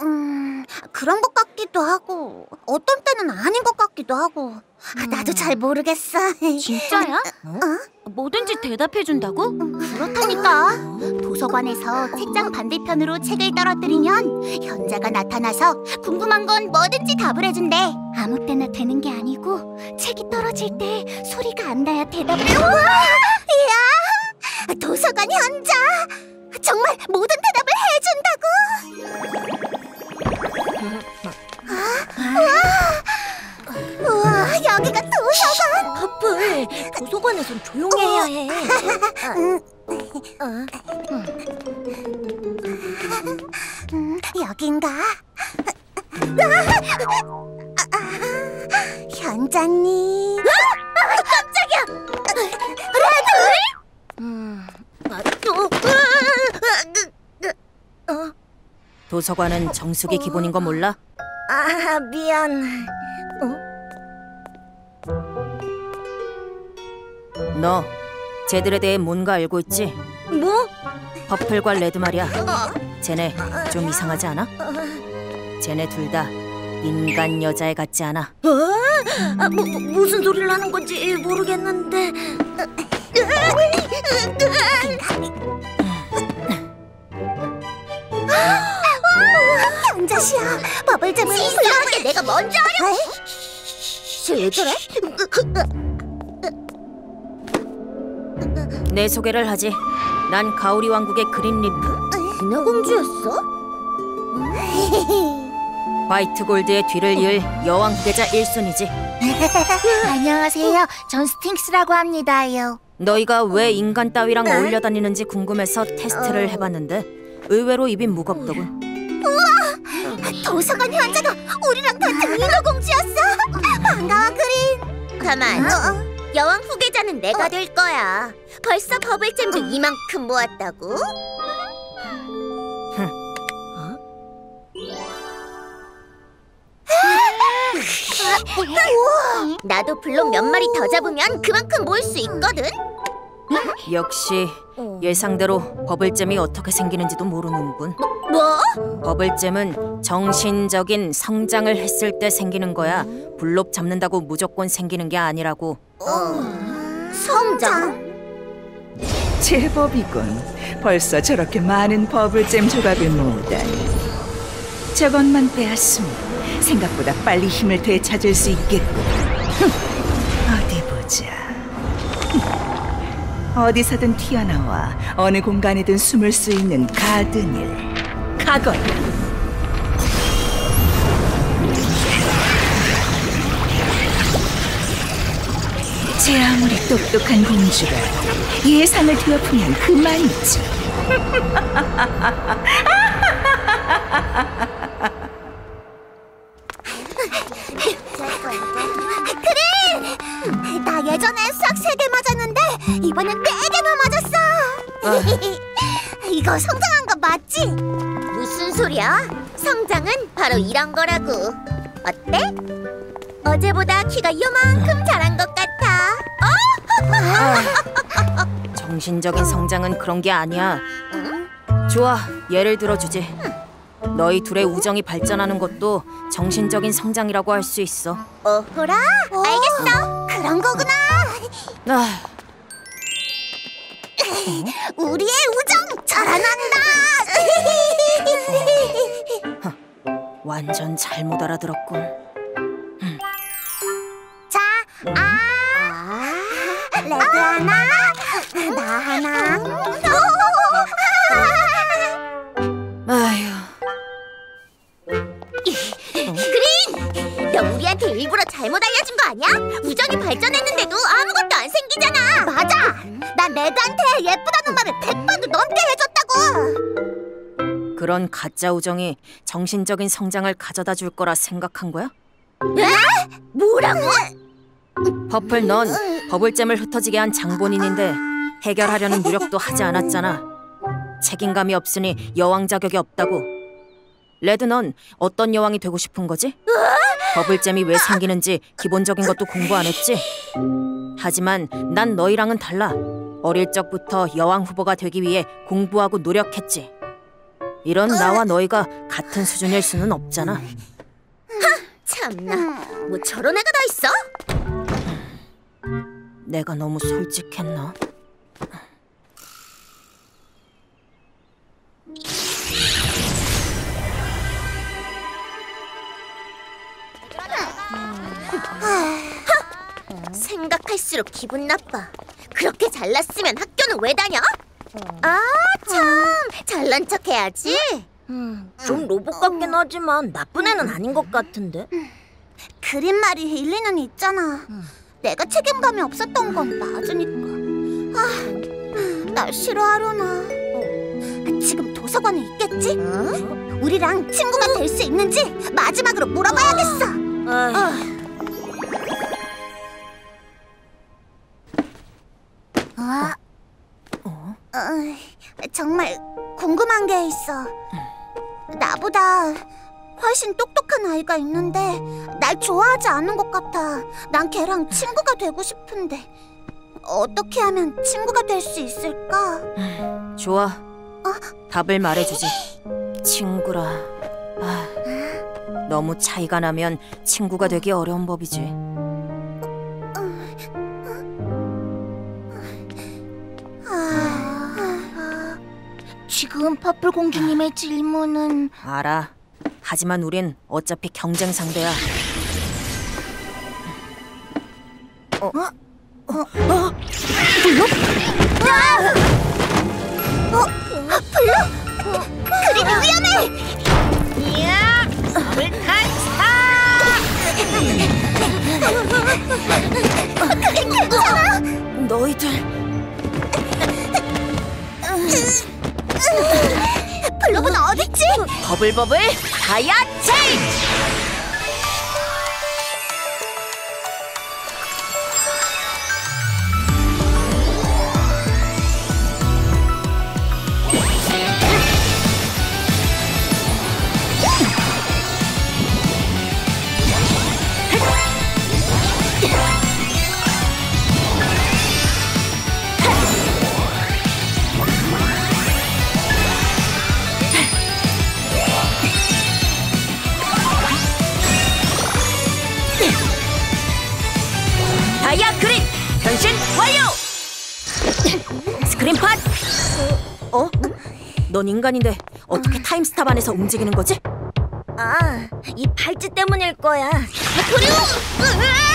음, 그런 것 같기도 하고 어떤 때는 아닌 것 같기도 하고 아, 나도 잘 모르겠어. 진짜야? 어? 뭐든지 대답해준다고? 그렇다니까. 도서관에서 책장 반대편으로 책을 떨어뜨리면 현자가 나타나서 궁금한 건 뭐든지 답을 해준대. 아무 때나 되는 게 아니고 책이 떨어질 때 소리가 안 나야 대답을 해. 우와! 이야! 도서관 현자! 정말 모든 대답을 해준다고! 아, 우와! 우와, 여기가 도서관! 퍼플, 도서관에선 조용히 해야 해. 음, 여긴가? 아, 아, 현자님. 아, 깜짝이야. 레드. 음, 어? 도서관은 정숙이 기본인 거 몰라? 아, 미안. 너 쟤들에 대해 뭔가 알고 있지? 뭐? 퍼플과 레드 말이야. 쟤네 좀 이상하지 않아? 쟤네 둘 다 인간 여자애 같지 않아? 어? 아, 뭐, 뭐, 무슨 소리를 하는 건지 모르겠는데. 경자씨야 버블잼을 불러온 게 내가 먼저 하려 왜 그래? 내 소개를 하지. 난 가오리 왕국의 그린리프. 인어공주였어? 화이트 골드의 뒤를 이을 여왕 후계자 1순위지. *laughs* 안녕하세요 전 스팅스라고 합니다요 너희가 왜 인간 따위랑 어울려 다니는지 궁금해서 테스트를 해봤는데 의외로 입이 무겁더군. 도서관 현자가 우리랑 같은 인어공주였어. 반가워 그린. 가만 여왕 후계자는 내가 될 거야. 벌써 버블젬도 이만큼 모았다고? *laughs* 우와, 나도 블록 몇 마리 더 잡으면 그만큼 모을 수 있거든 역시 예상대로 버블잼이 어떻게 생기는지도 모르는군. 뭐? 버블잼은 정신적인 성장을 했을 때 생기는 거야. 블록 잡는다고 무조건 생기는 게 아니라고. 성장? 제법이군. 벌써 저렇게 많은 버블잼 조각을 모으다니. 저것만 빼앗으면 생각보다 빨리 힘을 되찾을 수 있겠군. 흠, 어디 보자. 흠, 어디서든 튀어나와 어느 공간이든 숨을 수 있는 가드닐. 가거야. 제 아무리 똑똑한 공주가 예상을 뒤엎으면 그만이지. *laughs* 이번엔 네 개나 맞았어. *laughs* 이거 성장한 거 맞지? 무슨 소리야? 성장은 바로 이런 거라고. 어때? 어제보다 키가 요만큼 자란 것 같아. 어? *laughs* 정신적인 성장은 그런 게 아니야. 좋아, 예를 들어주지. 너희 둘의 우정이 발전하는 것도 정신적인 성장이라고 할 수 있어. 어허라? 알겠어. 그런 거구나. 아, 우리의 우정 자라난다. 완전 잘못 알아들었군. 자, 아, 레드 하나, 나 하나. 아휴, 너 우리한테 일부러 잘못 알려준 거 아니야? 우정이 발전했는데도 아무것도 안 생기잖아. 맞아. 난 레드한테 예쁘다는 말을 백 번도 넘게 해줬다고. 그런 가짜 우정이 정신적인 성장을 가져다 줄 거라 생각한 거야? 뭐라고? 퍼플 넌 버블젬을 흩어지게 한 장본인인데 해결하려는 노력도 하지 않았잖아. 책임감이 없으니 여왕 자격이 없다고. 레드 넌 어떤 여왕이 되고 싶은 거지? 버블젬이 왜 생기는지 기본적인 것도 공부 안 했지? 하지만 난 너희랑은 달라. 어릴 적부터 여왕 후보가 되기 위해 공부하고 노력했지. 이런 나와 너희가 같은 수준일 수는 없잖아. 참나, 뭐 저런 애가 다 있어? 내가 너무 솔직했나? 생각할수록 기분 나빠. 그렇게 잘났으면 학교는 왜 다녀? 아, 참. 잘난 척 해야지. 좀 로봇 같긴 하지만 나쁜 애는 아닌 것 같은데. 그린 말이 일리는 있잖아. 내가 책임감이 없었던 건 맞으니까. 아, 날 싫어하려나. 어, 지금 도서관에 있겠지? 우리랑 친구가 될 수 있는지 마지막으로 물어봐야겠어. 아, 어, 정말 궁금한 게 있어. 나보다 훨씬 똑똑한 아이가 있는데 날 좋아하지 않는 것 같아. 난 걔랑 친구가 되고 싶은데 어떻게 하면 친구가 될 수 있을까? 좋아. 답을 말해주지. 친구라. 아, 너무 차이가 나면 친구가 되기 어려운 법이지. 지금 퍼플 공주님의 질문은? 알아. 하지만 우린 어차피 경쟁 상대야. 그림이 위험해! 불탄 그림 괜찮아? 너희들 블록은 어딨지? 버블버블 다이아 체인 넌 인간인데 어떻게 타임스탑 안에서 움직이는 거지? 아, 이 팔찌 때문일 거야. 너무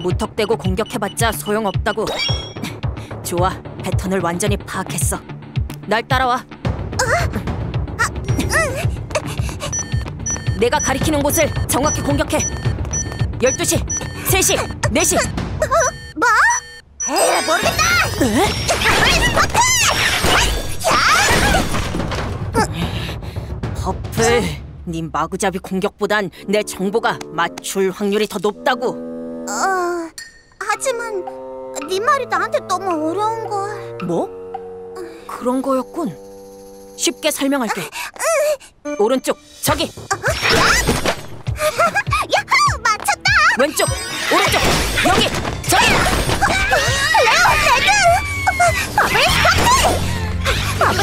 무턱대고 공격해봤자 소용없다고. 좋아 패턴을 완전히 파악했어. 날 따라와. 내가 가리키는 곳을 정확히 공격해. 12시, 3시, 4시. 뭐? 에이, 모르겠다! 퍼플 네 마구잡이 공격보단 내 정보가 맞출 확률이 더 높다고 어, 하지만 네 말이 나한테 너무 어려운 걸. 뭐? 그런 거였군 쉽게 설명할게 오른쪽 저기 야호! 맞췄다! 왼쪽 오른쪽 여기 저기 레오, 레드! Bubble sparkle! Bubble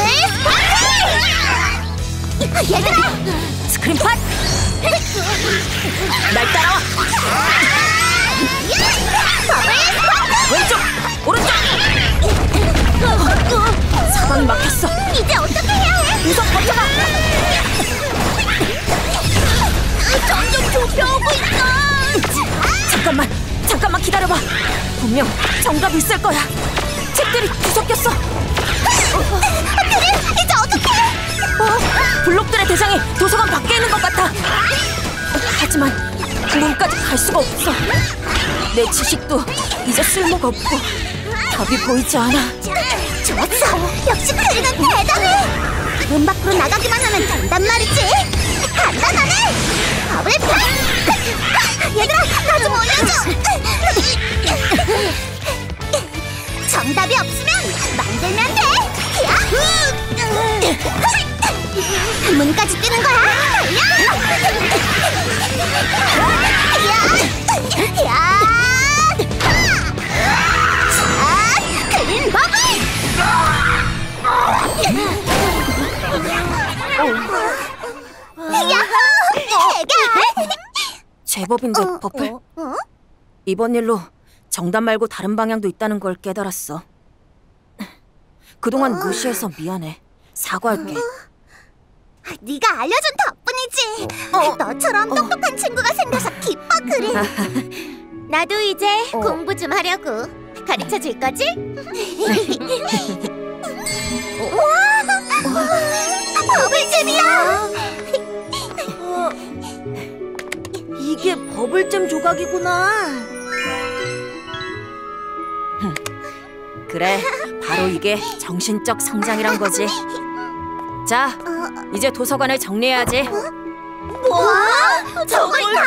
sparkle! 얘들아! 스크린팟 날 따라와 버블! 왼쪽 오른쪽 사방이 막혔어 이제 어떻게 해야 해? 우선 버텨봐 점점 좁혀오고 있어! 잠깐만 잠깐만 기다려봐 분명 정답이 있을 거야 책들이 뒤섞였어 그래, 이제 어떻게 해? 어? 블록들의 대상이 도서관 밖에 있는 것 같아 하지만 문까지 갈 수가 없어 내 지식도 이제 쓸모가 없고 답이 보이지 않아 좋았어! 역시 그리는 대단해! 문 밖으로 나가기만 하면 된단 말이지! 간단하네! 버블 팍! 얘들아, 나 좀 올려줘! 정답이 없으면 만들면 돼! 문까지 뛰는 거야! 야! 야! 자, 그린 버블! 야호! 제법인데 버플 어? 이번 일로 정답 말고 다른 방향도 있다는 걸 깨달았어 그동안 무시해서 미안해 사과할게 네가 알려준 덕분이지. 너처럼 똑똑한 친구가 생겨서 기뻐 그린. *laughs* 나도 이제 공부 좀 하려고. 가르쳐 줄 거지? *laughs* 와, 버블잼이야. 이게 버블잼 조각이구나. 그래 바로 이게 정신적 성장이란 거지 자 이제 도서관을 정리해야지 뭐? 저걸 다?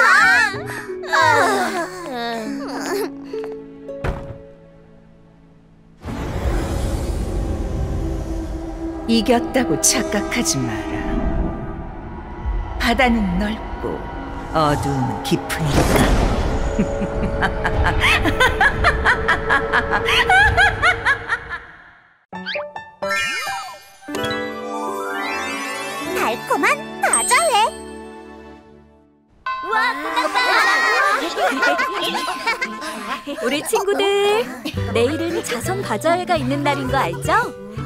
이겼다고 착각하지 마라. 바다는 넓고 어두움은 깊으니까. *laughs* 달콤한 다자회. 와, 우리 친구들, 내일은 자선 바자회가 있는 날인 거 알죠?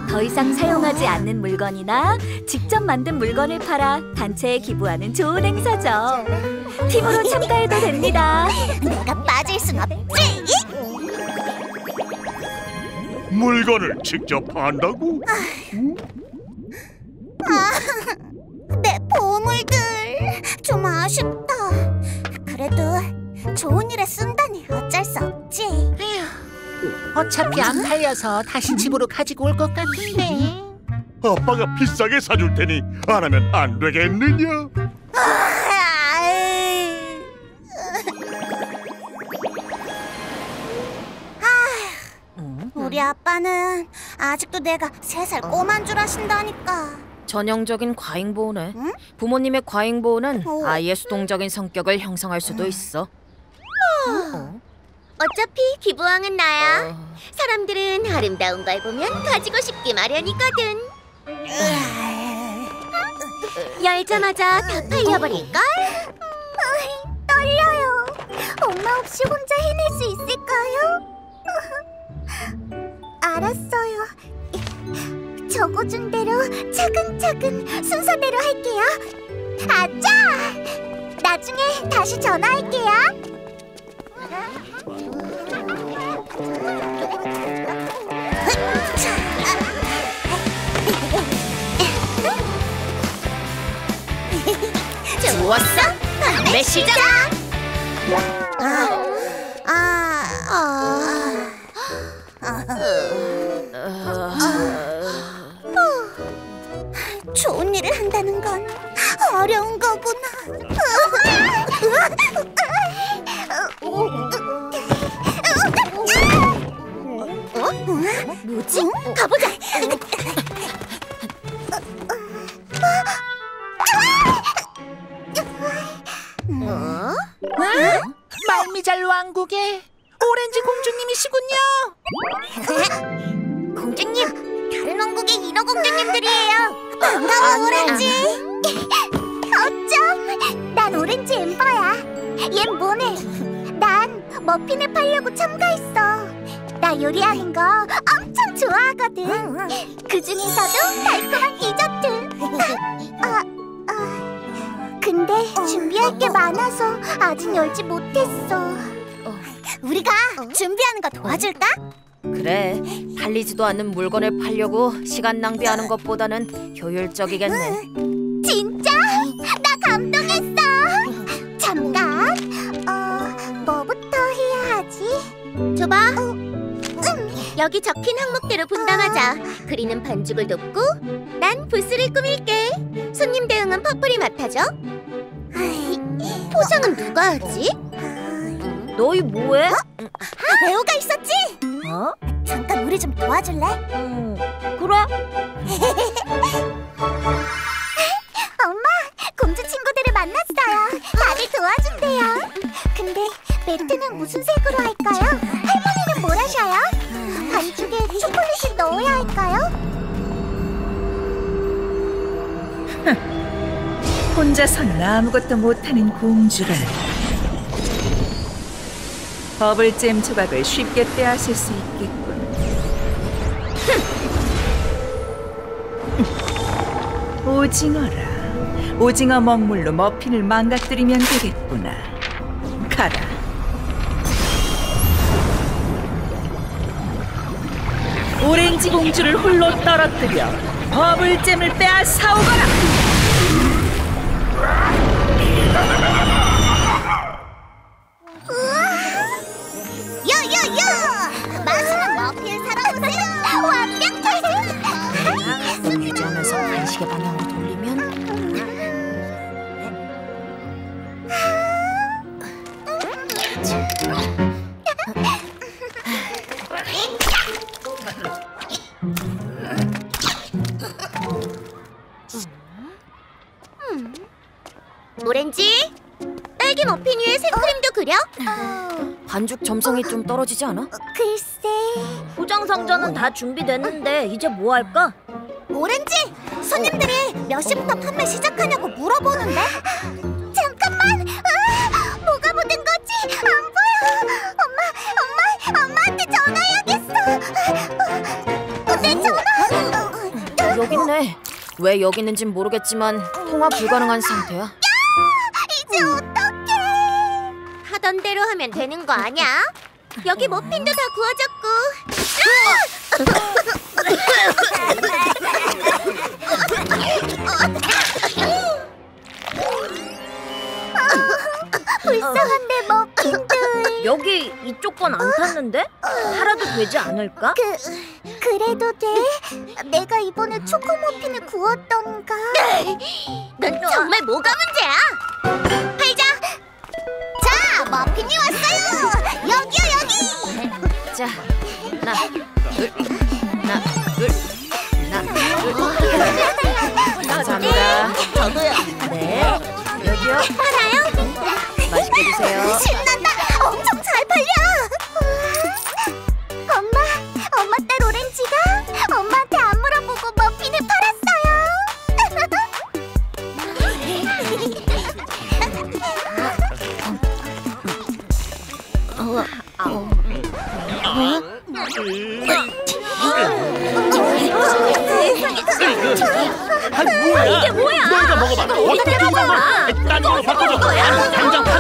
더 이상 사용하지 않는 물건이나 직접 만든 물건을 팔아 단체에 기부하는 좋은 행사죠. 팀으로 참가해도 됩니다. 내가 빠질 순 없지. 물건을 직접 한다고? 내 보물들 좀 아쉽다. 그래도 좋은 일에 쓴다니 어쩔 수 없지. 어차피 안 팔려서 다시 집으로 가지고 올 것 같은데. 아빠가 비싸게 사줄 테니 안 하면 안 되겠느냐? 우리 아빠는 아직도 내가 세 살 꼬만 줄 아신다니까. 전형적인 과잉보호네. 응? 부모님의 과잉보호는 어. 아이의 수동적인 성격을 형성할 수도 있어. 어차피 기부왕은 나야. 사람들은 아름다운 걸 보면 가지고 싶기 마련이거든. 열자마자 다 팔려버릴걸? 떨려요. 엄마 없이 혼자 해낼 수 있을까요? 알았어요. 적어준 대로 차근차근 순서대로 할게요. 아짜! 나중에 다시 전화할게요. 좋았어? 판매 시작! 아, 아, 아. 좋은 일을 한다는 건 어려운 거구나. 어? 뭐지? 가보자. 어? 말미잘 왕국의 오렌지 공주님이시군요. *laughs* 공주님, 다른 왕국의 인어 공주님들이에요. 반가워, 오렌지. *laughs* 어쩜? 난 오렌지 엠버야. 얜 모네. 난 머핀을 팔려고 참가했어. 나 요리하는 거 엄청 좋아하거든. 그 중에서도 달콤한 디저트. 아, 아, 근데 준비할 게 많아서 아직 열지 못했어. 우리가 준비하는 거 도와줄까? 그래, 팔리지도 않는 물건을 팔려고 시간 낭비하는 것보다는 효율적이겠네. 진짜? 나 감동했어. 잠깐. 어, 뭐부터 해야 하지? 줘봐. 여기 적힌 항목대로 분담하자. 그린은 반죽을 돕고, 난 부스를 꾸밀게. 손님 대응은 퍼플이 맡아줘. 포장은 누가 하지? 너희 뭐해? 레오가 있었지? 어? 잠깐 우리 좀 도와줄래? 음, 그래. *laughs* 엄마, 공주 친구들을 만났어요. 다들 도와준대요. 근데 매트는 무슨 색으로 할까요? 할머니는 뭘 하셔요? 반죽에 초콜릿을 넣어야 할까요? *laughs* 혼자서는 아무것도 못하는 공주라. 버블잼 조각을 쉽게 빼앗을 수 있겠군. 오징어라. 오징어 먹물로 머핀을 망가뜨리면 되겠구나. 가라. 오렌지 공주를 홀로 떨어뜨려 버블잼을 빼앗아오거라. 오렌지, 딸기 머핀 위에 생크림도 그려? 반죽 점성이 좀 떨어지지 않아? 글쎄. 포장 상자는 다 준비됐는데 이제 뭐 할까? 오렌지, 손님들이 몇 시부터 판매 시작하냐고 물어보는데? 잠깐만, 아, 뭐가 묻은 거지? 안 보여. 엄마, 엄마, 엄마한테 전화해야겠어. 어, 내 전화. 여기 있네. 왜 여기 있는진 모르겠지만 통화 불가능한 상태야. 이제 어떡해? 하던 대로 하면 되는 거 아니야? 여기 머핀도 다 구워졌고. *laughs* *laughs* *laughs* 불쌍한데 머핀들. 여기 이쪽 건 안 탔는데? 팔아도 되지 않을까? 그 그래도 돼? 내가 이번에 초코 머핀을 구웠던가. 넌 정말 뭐가 문제야? 팔자. 자, 머핀이 왔어요. 여기요 여기. 자, 하나, 둘, 하나, 둘, 하나, 둘. 감사합니다. 저도요. 네, 여기요. 드세요. *laughs* 신난다. 엄청 잘 팔려. 엄마, 엄마 딸 오렌지가 엄마한테 안 물어보고 머핀을 아니 뭐야? 이게 뭐야? 너희가 먹어봐. 어떻게 된 거야? 딴 걸로 바꿔줘. 당장 환불해줘.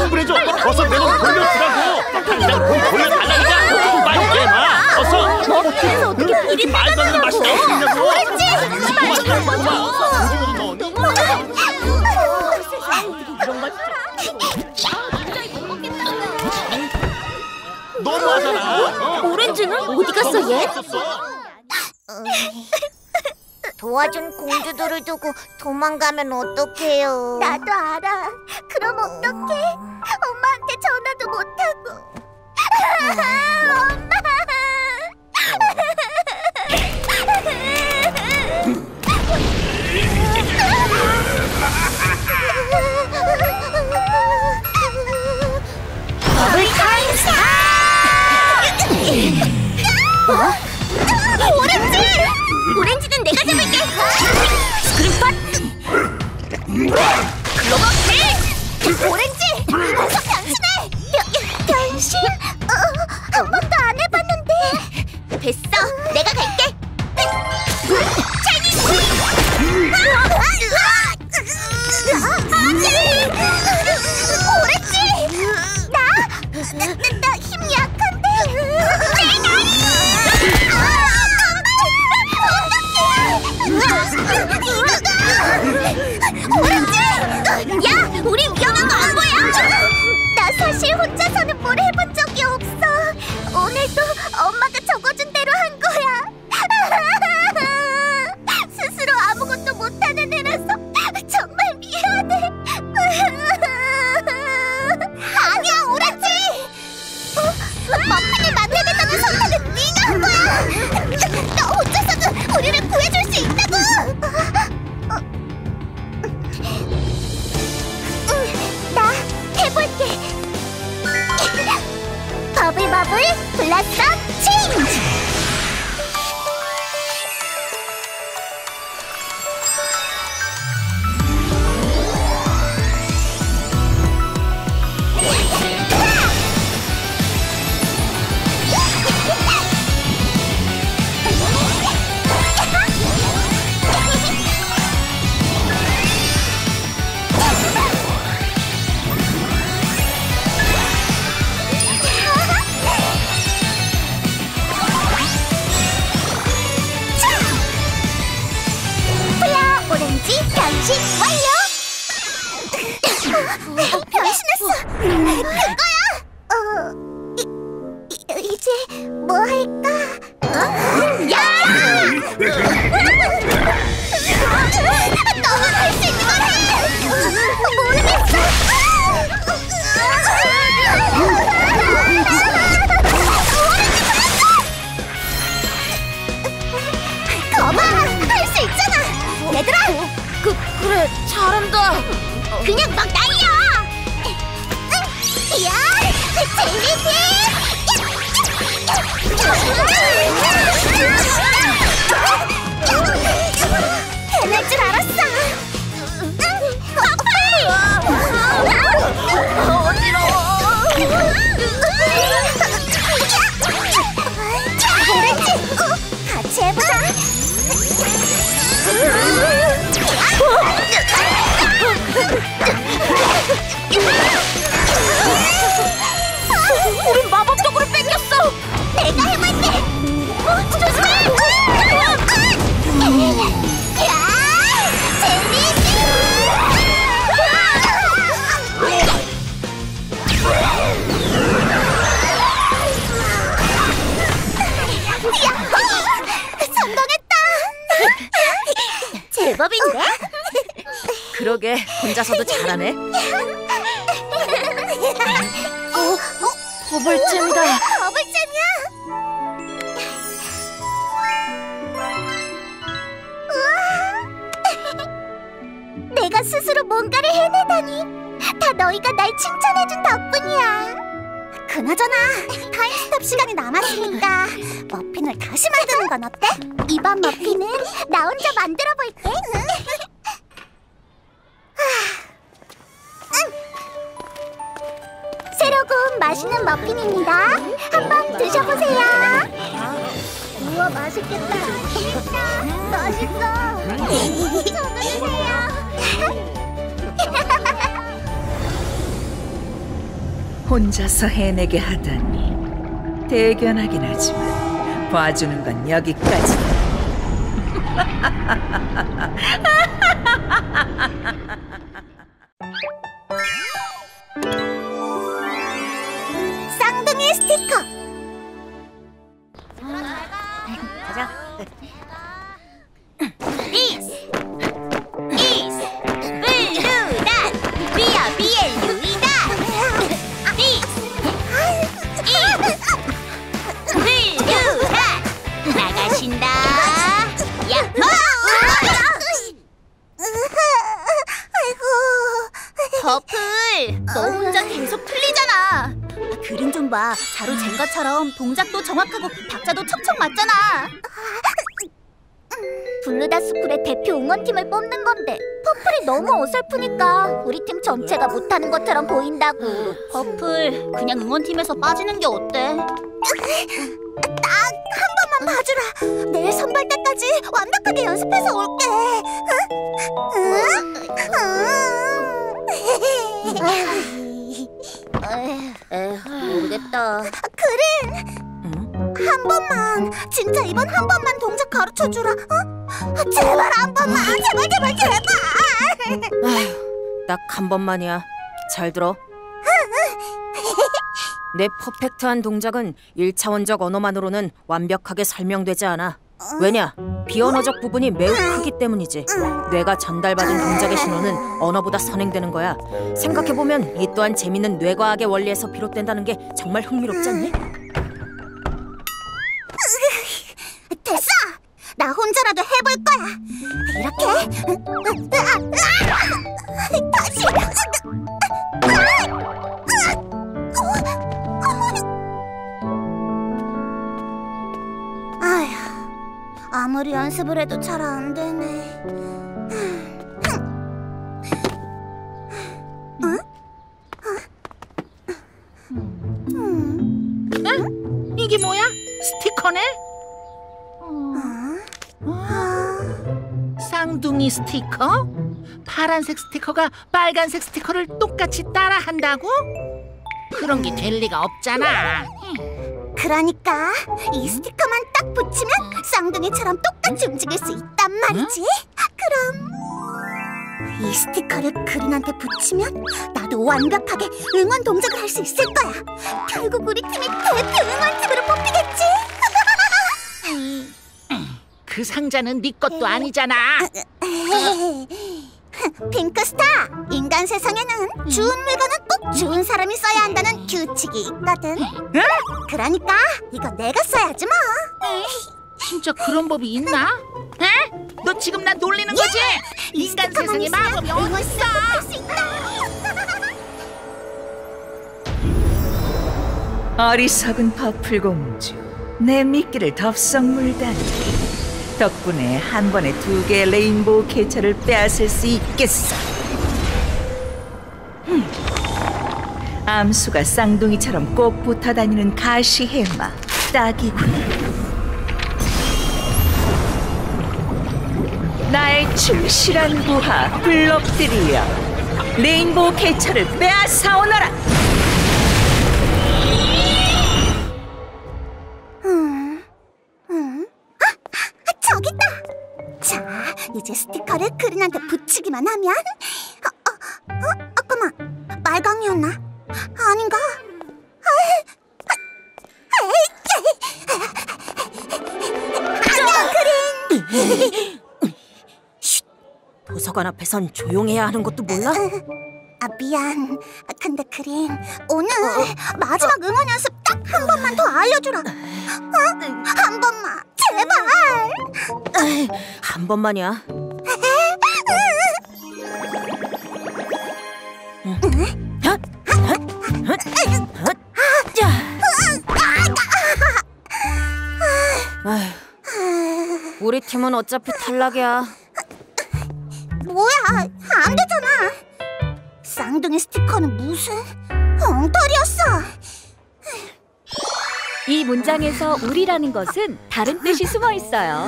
어서 내돈 돌려주라고. 당장 돈 돌려달라니까. 빨리 내놔. 어서. 머핀에서 어떻게 이게 말도 안 되는 맛이 수 있냐고. 말좀 너무하잖아. 어? 오렌지는 어디 갔어 얘? 도와준 공주들을 두고 도망가면 어떡해요? 나도 알아. 그럼 어떡해? 엄마한테 전화도 못하고. 엄마! 오렌지! 클로버 킥! 오렌지! 됐어! 내가 갈게! 해내게 하다니 대견하긴 하지만 봐주는 건 여기까지. *laughs* 그냥 응원팀에서 빠지는 게 어때? 딱 한 번만 봐주라. 내일 선발 때까지 완벽하게 연습해서 올게. 모르겠다. 그린! 한 번만, 진짜 이번 한 번만 동작 가르쳐 주라. 어? 제발 한 번만, 제발 제발 제발. 딱 한 번만이야. 잘 들어. 내 퍼펙트한 동작은 1차원적 언어만으로는 완벽하게 설명되지 않아. 왜냐? 비언어적 부분이 매우 크기 때문이지. 뇌가 전달받은 동작의 신호는 언어보다 선행되는 거야. 생각해보면 이 또한 재밌는 뇌과학의 원리에서 비롯된다는 게 정말 흥미롭지 않니? 됐어. 나 혼자라도 해볼 거야. 이렇게. 다시. 아무리 연습을 해도 잘 안 되네. 이게 뭐야? 스티커네? 쌍둥이 스티커? 파란색 스티커가 빨간색 스티커를 똑같이 따라한다고? 그런 게 될 리가 없잖아. 그러니까 이 스티커만 딱 붙이면 쌍둥이처럼 똑같이 움직일 수 있단 말이지. 그럼 이 스티커를 그린한테 붙이면 나도 완벽하게 응원 동작을 할 수 있을 거야. 결국 우리 팀이 대표 응원팀으로 뽑히겠지. 그 상자는 네 것도 아니잖아. *laughs* *laughs* 핑크스타! 인간 세상에는 좋은 물건은 꼭 좋은 사람이 써야 한다는 규칙이 있거든. 그러니까 이거 내가 써야지 뭐. *laughs* 진짜 그런 법이 있나? 에? 너 지금 나 놀리는 거지? 인간 세상에 마법이 어딨어? 어리석은 퍼플 공주, 내 미끼를 덥석 물다니. 덕분에 한 번에 두 개의 레인보우 개체를 빼앗을 수 있겠어. 흠. 암수가 쌍둥이처럼 꼭 붙어 다니는 가시 해마 딱이군. 나의 충실한 부하 블럭들이여 레인보우 개체를 빼앗아 오너라. 이제 스티커를 그린한테 붙이기만 하면 어, 어, 어, 잠깐만. 말강이었나? 아닌가? 아니야, 그린. 보석 미술관 앞에선 조용해야 하는 것도 몰라? 아 미안. 근데 그린 오늘 마지막 응원 연습 딱 한 번만 더 알려주라. 어? 한 번만 제발. 한 번만이야. 우리 팀은 어차피 탈락이야. 뭐야? 안 되잖아. 쌍둥이 스티커는 무슨 엉터리였어. 이 문장에서 우리라는 것은 다른 뜻이 숨어 있어요.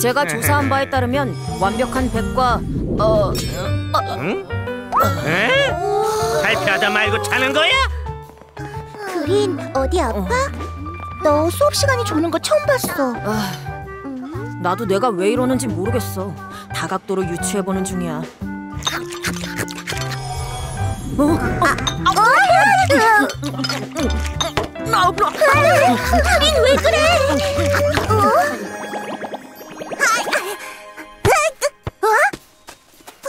제가 조사한 바에 따르면 완벽한 백과 어 에? 발표하다 말고 자는 거야? 그린 어디 아파? 너 수업 시간이 조는 거 처음 봤어. 나도 내가 왜 이러는지 모르겠어. 다각도로 유추해 보는 중이야. 그린 왜 그래? 어?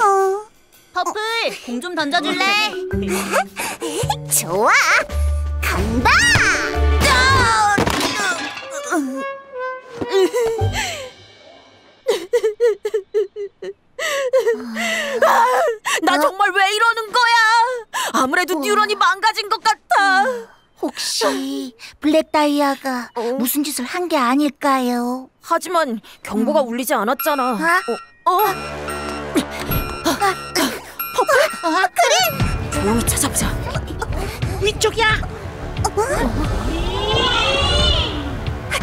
어? 퍼플, 공 좀 던져줄래? 좋아. 간다. 나 정말 왜 이러는 거야? 아무래도 뉴런이 망가진 것 같아. 혹시 블랙 다이아가 무슨 짓을 한 게 아닐까요? 하지만 경보가 울리지 않았잖아. 아? 어, 어. 퍼플? 그래. 조용히 찾아보자. 위쪽이야.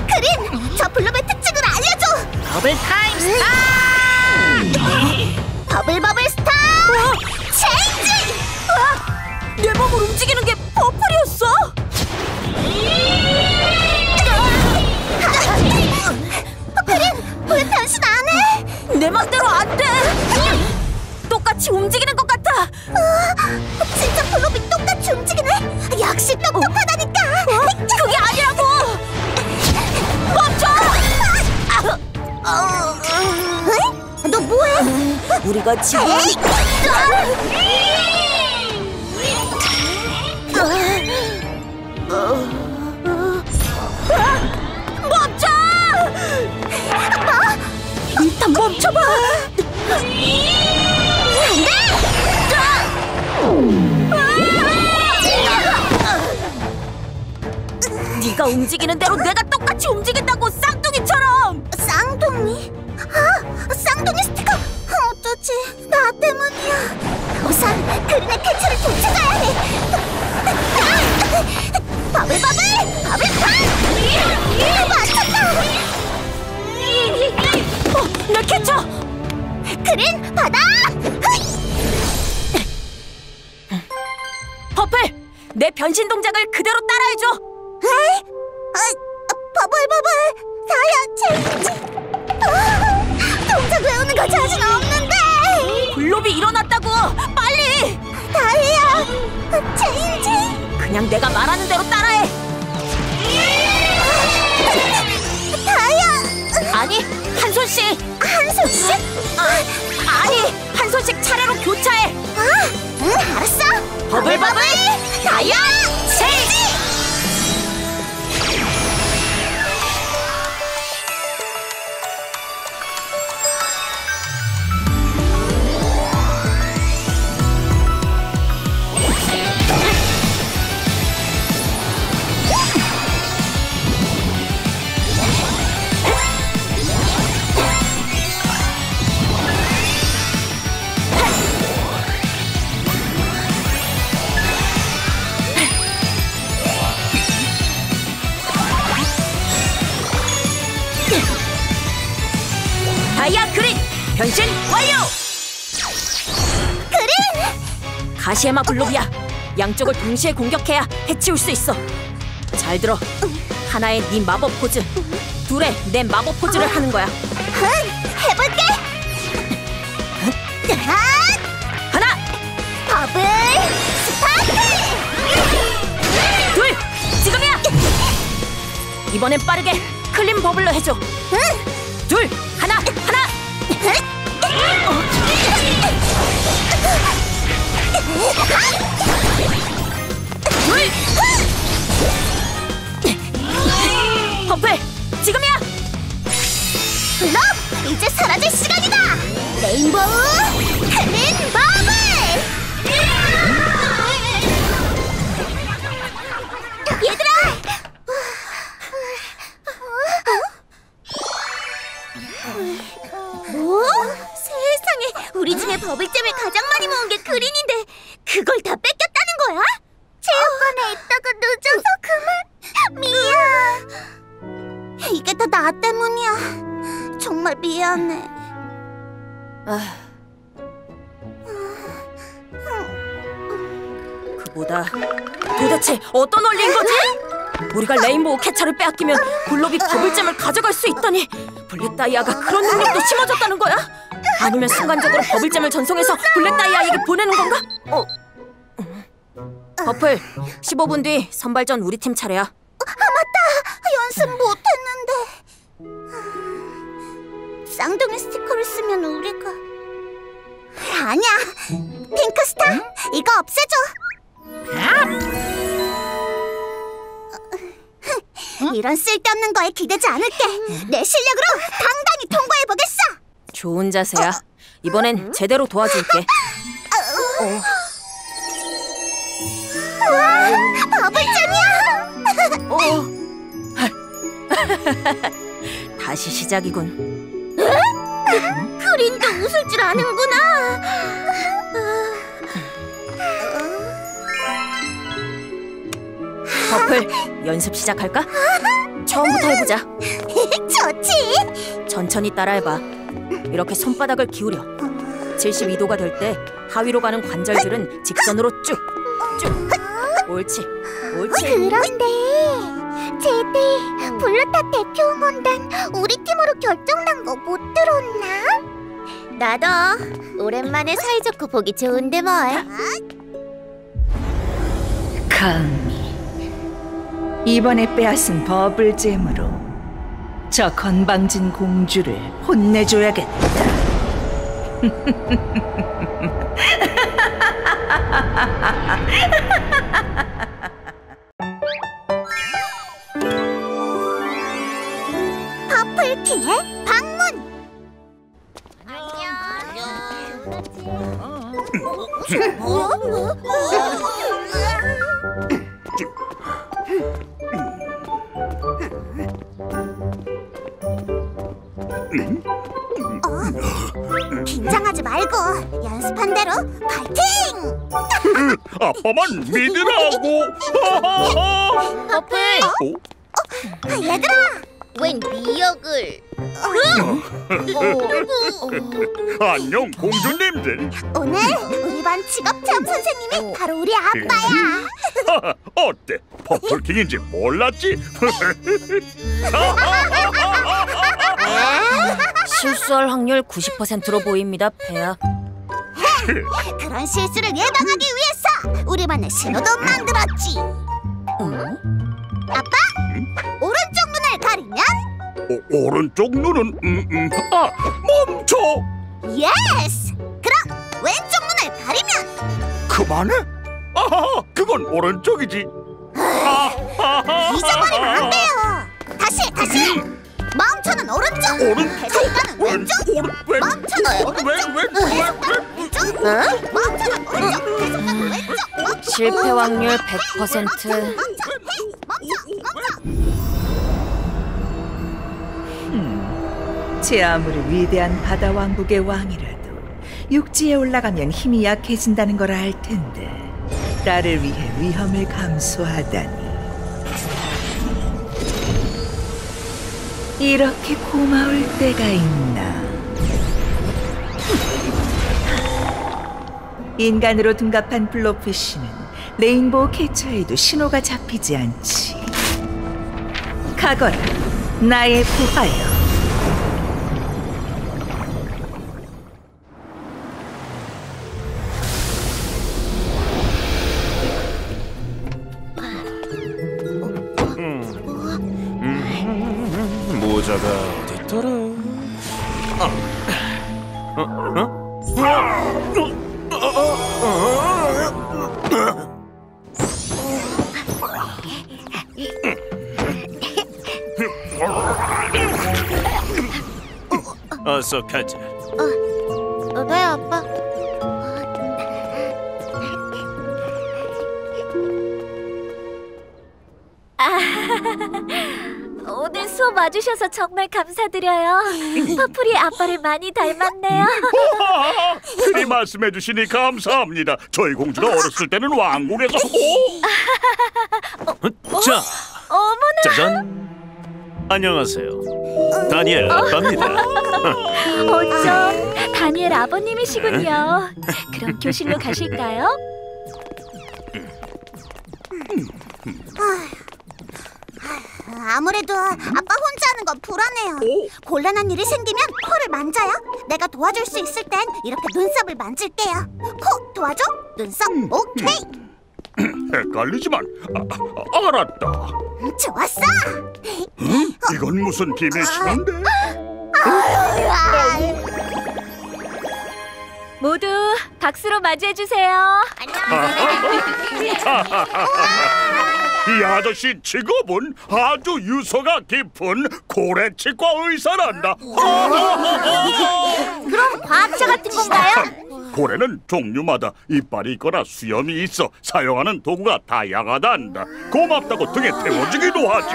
그린, 저 블럽의 특징을 알려줘. 더블 타임 스타. bubble bubble 스타. change. 내 몸을 움직이는 게 퍼플이었어? 그린, 왜 변신 안 해? 내 맘대로 안 돼. 똑같이 움직이는 것 같아. 어, 진짜 블럽이 똑같이 움직이네. 역시 똑똑하다니까. 그게 아니라고. 어? 너 뭐해? 우리가 지금 멈춰! 일단 멈춰봐. 네가 움직이는 대로 내가 똑같이 움직인다고 쌍둥이처럼. 쌍둥이? 아, 쌍둥이 스티커. 어쩌지? 나 때문이야. 우선 그린의 캐치를 되찾아야 해. bubble bubble bubble 파! 맞췄다. 어, 내 캐쳐. 그린 받아. 퍼플, 내 변신 동작을 그대로 따라해줘. 에이? 어, bubble bubble 다이아 change. 아, 동작 외우는 거 자신 없는데. 블롭이 일어났다고. 빨리. 다이아 change. 그냥 내가 말하는 대로 따라해. 다이아 아니, 한 손씩. 한 손씩. 아니, 한 손씩 차례로 교차해. 아, 응, 알았어. bubble bubble 다이아 change. 가시에마 블록이야. 양쪽을 동시에 공격해야 해치울 수 있어. 잘 들어. 하나에 네 마법 포즈, 둘에 내 마법 포즈를 하는 거야. 응, 해볼게. 아, 하나, bubble spark. 둘, 지금이야. 이번엔 빠르게 clean bubble로 해줘. 응. 둘, 하나, 하나. 둘. 버플, 지금이야. 블록 이제 사라질 시간이다. 레인보우 클린 버블. 얘들아. 뭐? 세상에 우리 중에 버블잼을 가장 많이 모은 게 그린인데 그걸 다 뺏겼다는 거야? 체육관에 있다가 늦어서 그만 미안 이게 다 나 때문이야 정말 미안해 아. 그보다 도대체 어떤 원리인 거지? 우리가 레인보우 캐차를 빼앗기면 블록이 버블잼을 가져갈 수 있다니 블랙 다이아가 그런 능력도 심어줬다는 거야? 아니면 순간적으로 버블잼을 전송해서 블랙 다이아에게 보내는 건가? 어. 퍼플 15분 뒤 선발전 우리 팀 차례야. 연습 못했는데. 쌍둥이 스티커를 쓰면 우리가. 아니야. 핑크스타? 이거 없애줘. *laughs* 이런 쓸데없는 거에 기대지 않을게. 내 실력으로 당당히 통과해보겠어 좋은 자세야. 이번엔 제대로 도와줄게. 우와 버블잼이야 어. *laughs* 다시 시작이군. 크린도 웃을 줄 아는구나. 버플 연습 시작할까? 처음부터 해보자. *laughs* 좋지. 천천히 따라해봐. 이렇게 손바닥을 기울여. 72도가 될 때 하위로 가는 관절들은 직선으로 쭉, 쭉. 옳지, 옳지. 그런데 제디 블루타 대표 응원단 우리 팀으로 결정난 거 못 들었나? 나도 오랜만에 사이좋고 보기 좋은데 뭘 감히 이번에 빼앗은 버블잼으로 저 건방진 공주를 혼내줘야겠다. 퍼플킹의 방문 어? 긴장하지 말고 연습한 대로 파이팅! 아빠만 믿으라고. *laughs* 퍼플! 어? 얘들아! 웬 미역을? 안녕 공주님들. 오늘 우리 반 직업체험 선생님이 바로 우리 아빠야. *laughs* 어때? 퍼플킹인지 몰랐지? *laughs* 실수할 확률 90%로 보입니다, 폐야. 그런 실수를 예방하기 위해서 우리 반에 신호도 만들었지. 아빠, 오른쪽 눈을 가리면 오, 오른쪽 눈은 음, 음. 아 멈춰. yes. 그럼 왼쪽 눈을 가리면 그만해. 아하, 그건 오른쪽이지. 잊어버리면 안 돼요. 다시, 다시. 멈춰는 오른쪽. 오른쪽. 계속 가는 왼쪽. 오른 왼. 멈춰는 오른쪽. 왼왼왼왼 왼쪽. 멈춰는 오른쪽. 계속 가는 왼쪽. 멈춰. 실패 확률 100%. 멈춰. hey, 멈춰. 멈춰. 제 아무리 위대한 바다 왕국의 왕이라도 육지에 올라가면 힘이 약해진다는 걸 알 텐데 딸을 위해 위험을 감수하다니 이렇게 고마울 때가 있나? 인간으로 둔갑한 블로피쉬는 레인보우 캐쳐에도 신호가 잡히지 않지. 가거라 나의 부하여 어서 가자. 네, 아빠. 오늘 수업 와주셔서 정말 감사드려요. 퍼플이 아빠를 많이 닮았네요. *laughs* 그리 말씀해 주시니 감사합니다. 저희 공주가 어렸을 때는 왕궁에서 오! 자, 어머나, 짜잔. 안녕하세요. 다니엘 아빠입니다. *laughs* 어쩜 다니엘 아버님이시군요. 그럼 교실로 가실까요? 아무래도 아빠 혼자 하는 건 불안해요. 곤란한 일이 생기면 코를 만져요. 내가 도와줄 수 있을 땐 이렇게 눈썹을 만질게요. 코 도와줘. 눈썹 오케이. *clears throat* 헷갈리지만 아, 아, 알았다. 좋았어. 이건 무슨 비밀 신호인데? 아, 모두 박수로 맞이해 주세요. *laughs* 이 아저씨 직업은 아주 유서가 깊은 고래치과 의사란다. *laughs* 그럼 과학자 같은 건가요? 고래는 종류마다 이빨이 있거나 수염이 있어 사용하는 도구가 다양하단다. 고맙다고 등에 태워주기도 하지.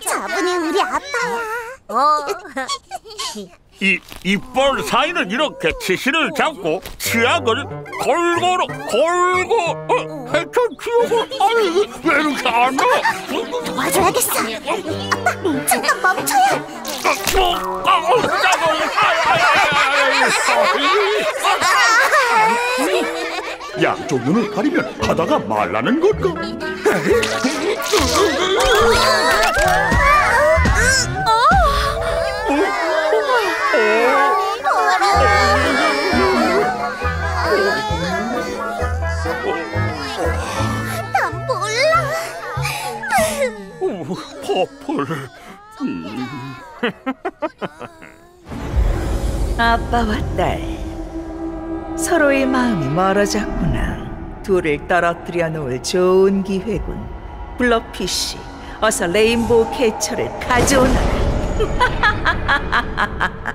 *laughs* 저분이 우리 아빠야. *laughs* 이 이빨 사이는 이렇게 치실을 잡고 치약을 골고루 골고 어, 해쳐 치우고 아니 왜 이렇게 안 나? 도와줘야겠어. 아빠 잠깐 멈춰요. 양쪽 눈을 가리면 하다가 말라는 걸까? 오, 퍼플. 음. *laughs* 아빠와 딸 서로의 마음이 멀어졌구나. 둘을 떨어뜨려 놓을 좋은 기회군. 블러피쉬, 어서 레인보우 캐처를 가져오너라. *laughs*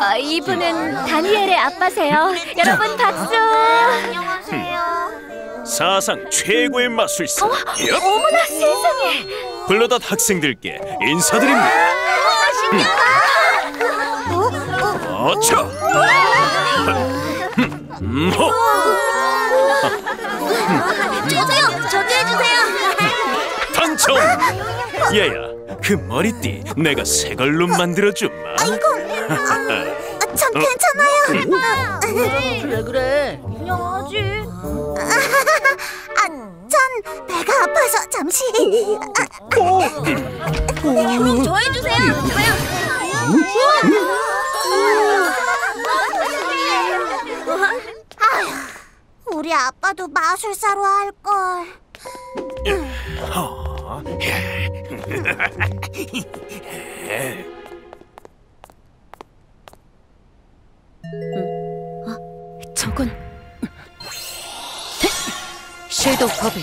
아, 이분은 다니엘의 아빠세요. 여러분 박수. *laughs* 사상 최고의 마술사. 엽. 어머나 세상에. 블러닷 학생들께 인사드립니다. 어차. 음, 호. 저도요. 저도 해주세요. 당첨. 얘야, 그 머리띠 내가 새 걸로 만들어주마. 이건 아, 전 괜찮아요. 그래 그래. 안녕하지. 아, 전 배가 아파서 잠시. 저 해주세요. 아휴, 우리 아빠도 마술사로 할 걸. 저건 섀도우 버블.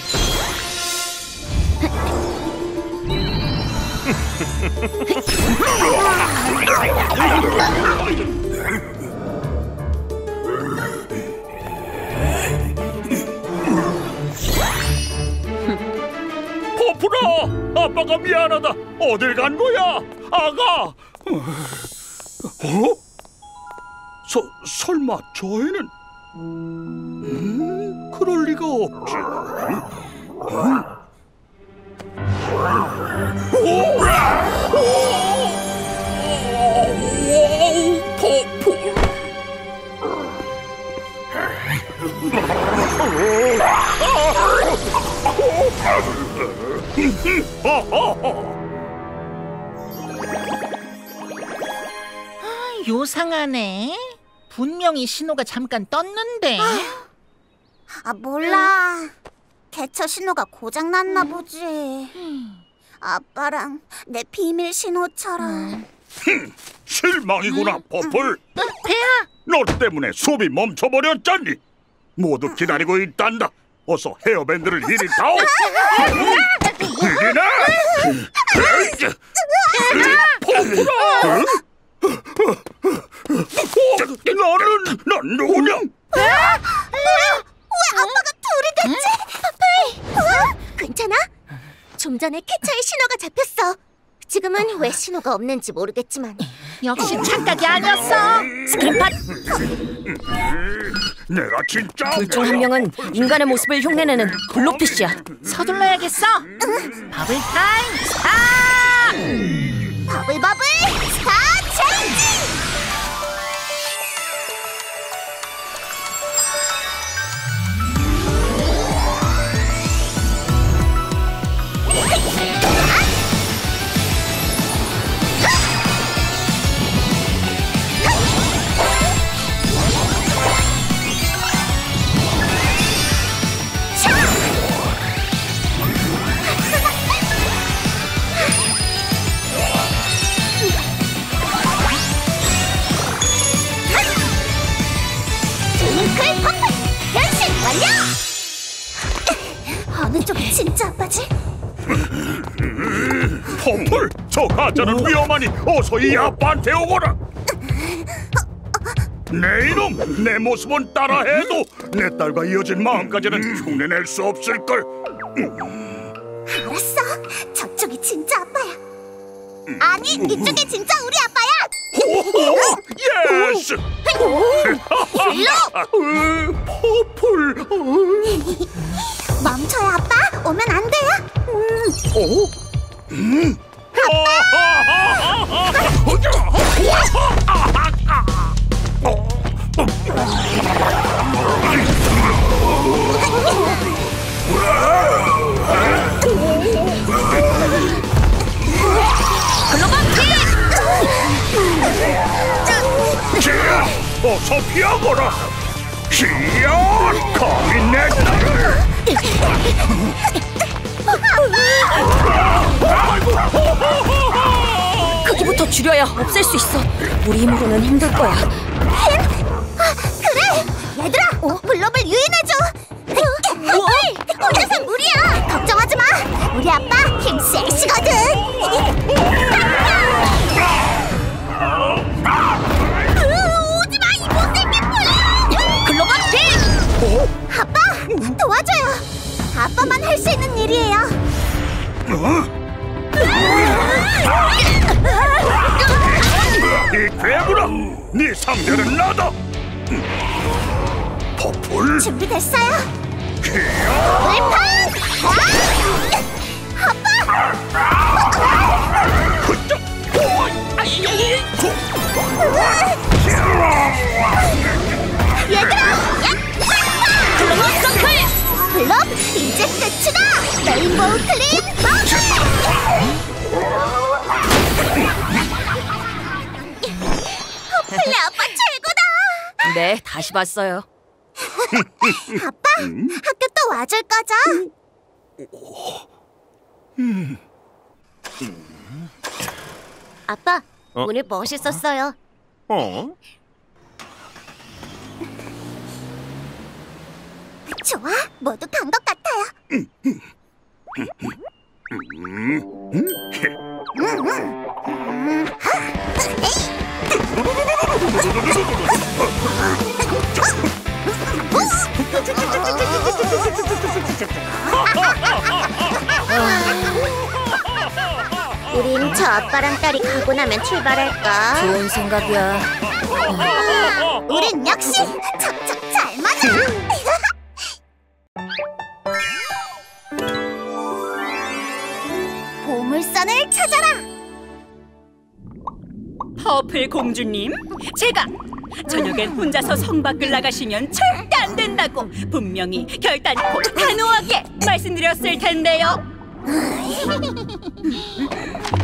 퍼플아, 아빠가 미안하다. 어딜 간 거야, 아가? 어? 서, 설마 저애는? 음, 그럴 리가 없지. 퍼플. 요상하네. 분명히 신호가 잠깐 떴는데. 아 몰라. 개처 신호가 고장 났나 보지. 아빠랑 내 비밀 신호처럼. 실망이구나, 퍼플. 배야 너 때문에 수업이 멈춰버렸잖니. 모두 기다리고 있단다. 어서 헤어밴드를 이리 다오. 이리나. 퍼플아. 너는 넌 누구냐? 왜 아빠가 둘이 됐지? 퍼플! 괜찮아? 좀 전에 캐쳐의 신호가 잡혔어. 지금은 왜 신호가 없는지 모르겠지만 역시 착각이 아니었어 스크린팟 내가 진짜 둘 중 한 명은 인간의 모습을 흉내내는 블록피쉬야. 서둘러야겠어 버블 타임 스타트 버블버블 스타 체인지! 아빠지? 퍼플, 저 가짜는 위험하니 어서 이 아빠한테 오거라. 내 이놈, 내 모습은 따라해도 내 딸과 이어진 마음까지는 흉내낼 수 없을 걸. 알았어. 저쪽이 진짜 아빠야. 아니, 이쪽이 진짜 우리 아빠야. yes. 일로 *laughs* 퍼플. *laughs* 멈춰요, 아빠. 오면 안 돼요. 지야, 어서 피하거라. 지야, 감히 내 딸을. 크기부터 줄여야 없앨 수 있어. 우리 힘으로는 힘들 거야. 그래. 얘들아, 블럽을 유인해줘. 퍼플, 혼자서 무리야. 걱정하지 마. 우리 아빠 힘 세시거든. 도와줘요. 아빠만 할 수 있는 일이에요. 이 괴물아, 네 상대는 나다. 퍼플, 준비됐어요? 불판! 흑적. 얘들아! 블록 이제 끝이다! rainbow clean mountain! 퍼플네 아빠 최고다! 네, 다시 봤어요. *laughs* 아빠, 학교 또 와줄 거죠? 아빠, 어? 오늘 멋있었어요. 어? 좋아, 모두 간 것 같아요. 우린 저 아빠랑 딸이 가고 나면 출발할까? 좋은 생각이야. 우린 역시 척척 잘 맞아. 보물선을 찾아라. 퍼플 공주님, 제가 저녁엔 혼자서 성 밖을 나가시면 절대 안 된다고 분명히 결단코 단호하게 말씀드렸을 텐데요.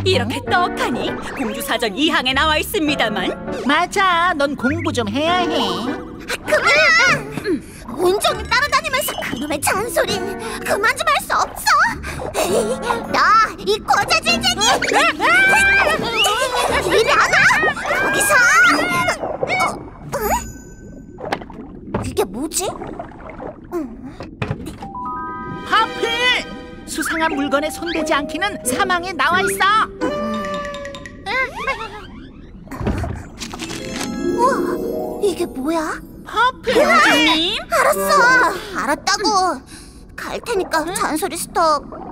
이렇게 떡하니 공주 사전 2항에 나와 있습니다만 맞아 넌 공부 좀 해야 해 그만! 온종일 따라다니면서 그놈의 잔소리 그만 좀 할 수 없어? *laughs* 나 이 고자질쟁이! 이리 나가! 거기서! 어? 어? 이게 뭐지? 퍼플! 수상한 물건에 손대지 않기는 4항에 나와 있어. 우와, 이게 뭐야? 퍼플! 공주님? 알았어, 알았다고. 갈 테니까 잔소리 스톱.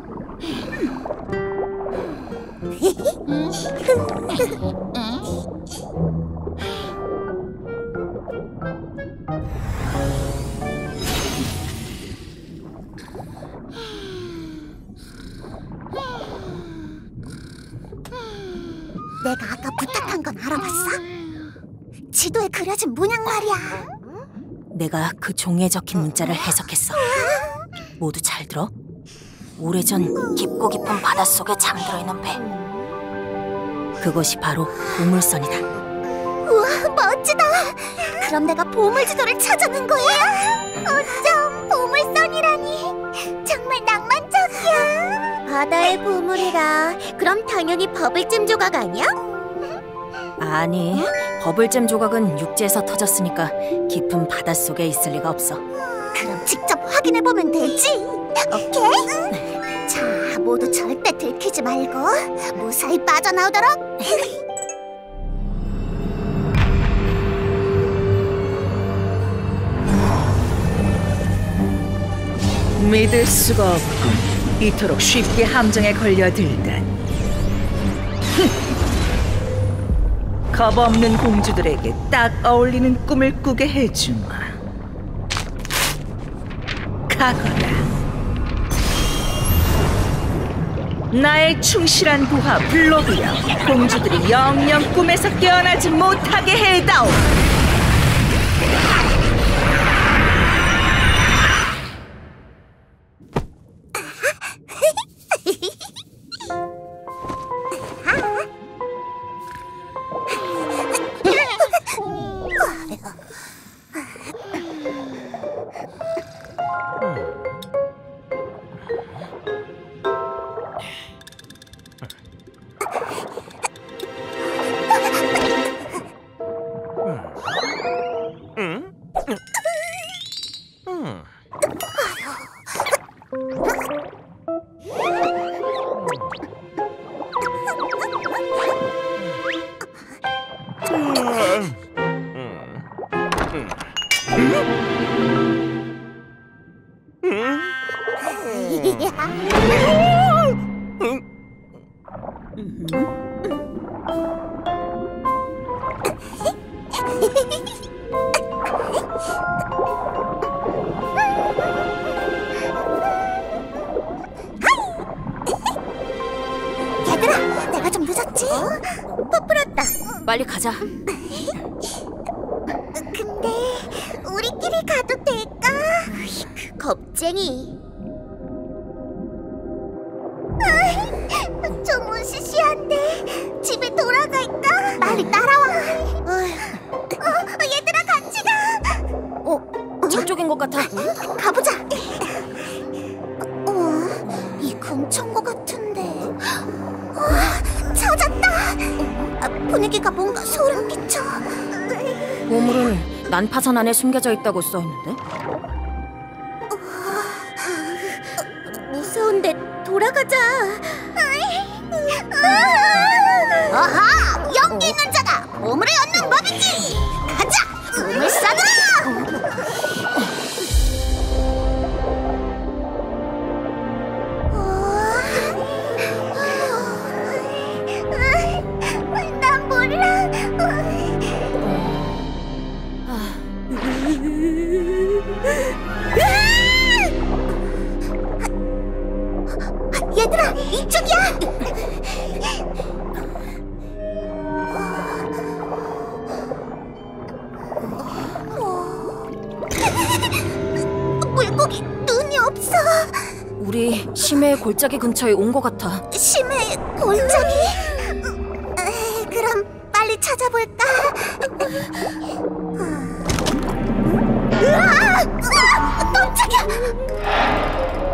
내가 아까 부탁한 건 알아봤어? 지도에 그려진 문양 말이야. 내가 그 종이에 적힌 문자를 해석했어. 모두 잘 들어. 오래전 깊고 깊은 바닷속에 잠들어 있는 배. 그것이 바로 보물선이다. 우와 멋지다 그럼 내가 보물지도를 찾아낸 거야? 어쩜 보물선이라니 정말 낭만적이야 바다의 보물이라 그럼 당연히 버블잼 조각 아니야? 아니, 버블잼 조각은 육지에서 터졌으니까 깊은 바닷속에 있을 리가 없어. 그럼 직접 확인해보면 되지 오케이? 자 모두 절대 들키지 말고 무사히 빠져나오도록 *laughs* 믿을 수가 없군. 이토록 쉽게 함정에 걸려들다니. 흠. *laughs* 겁 없는 공주들에게 딱 어울리는 꿈을 꾸게 해주마. 가거라. 나의 충실한 부하 블로비여 공주들이 영영 꿈에서 깨어나지 못하게 해다오. 저쪽인 것 같아. 가보자 어, 이 근처인 것 같은데 어, 찾았다 아, 분위기가 뭔가 소름 끼쳐 보물은 난파선 안에 숨겨져 있다고 써 있는데. 무서운데 돌아가자. 아하! 연기 있는 자가 보물을 얻는 법이지. 가자, 보물 싸느라. 심해의 골짜기 근처에 온 것 같아. 심해 골짜기. 에이, 그럼 빨리 찾아볼까? 으아! 으아! 깜짝이야.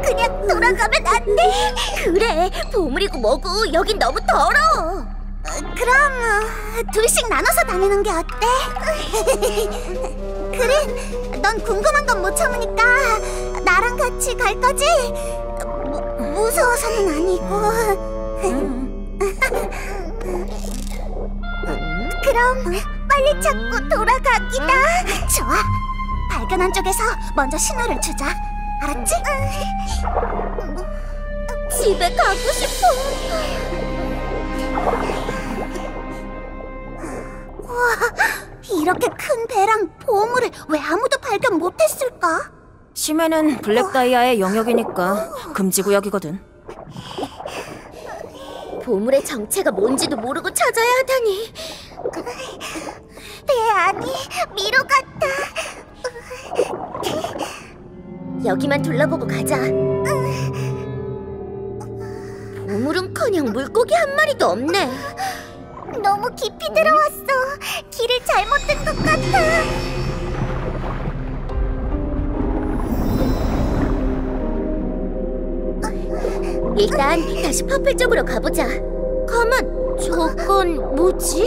그냥 돌아 들어가면 안 돼. 그래, 보물이고 뭐고 여긴 너무 더러워. 그럼 어, 둘씩 나눠서 다니는 게 어때? 그래, 넌 궁금한 건 못 참으니까 나랑 같이 갈 거지? 무, 무서워서는 아니고. 그럼 빨리 찾고 돌아가기다. 좋아. 발견한 쪽에서 먼저 신호를 주자. 알았지? 집에 가고 싶어. 와, 이렇게 큰 배랑 보물을 왜 아무도 발견 못했을까? 심해는 블랙 다이아의 영역이니까 금지 구역이거든. 보물의 정체가 뭔지도 모르고 찾아야 하다니. 배 안이 미로 같다. 여기만 둘러보고 가자. 보물은커녕 물고기 한 마리도 없네. 너무 깊이 들어왔어. 길을 잘못 든것 같아. 일단 다시 퍼플 쪽으로 가보자. 가만, 저건 뭐지?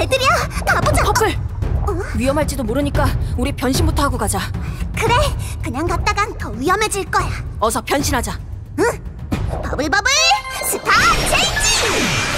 애들이야, 가보자. 퍼플! 위험할지도 모르니까 우리 변신부터 하고 가자. 그래, 그냥 갔다간 더 위험해질 거야. 어서 변신하자. 버블버블 스타 체인지!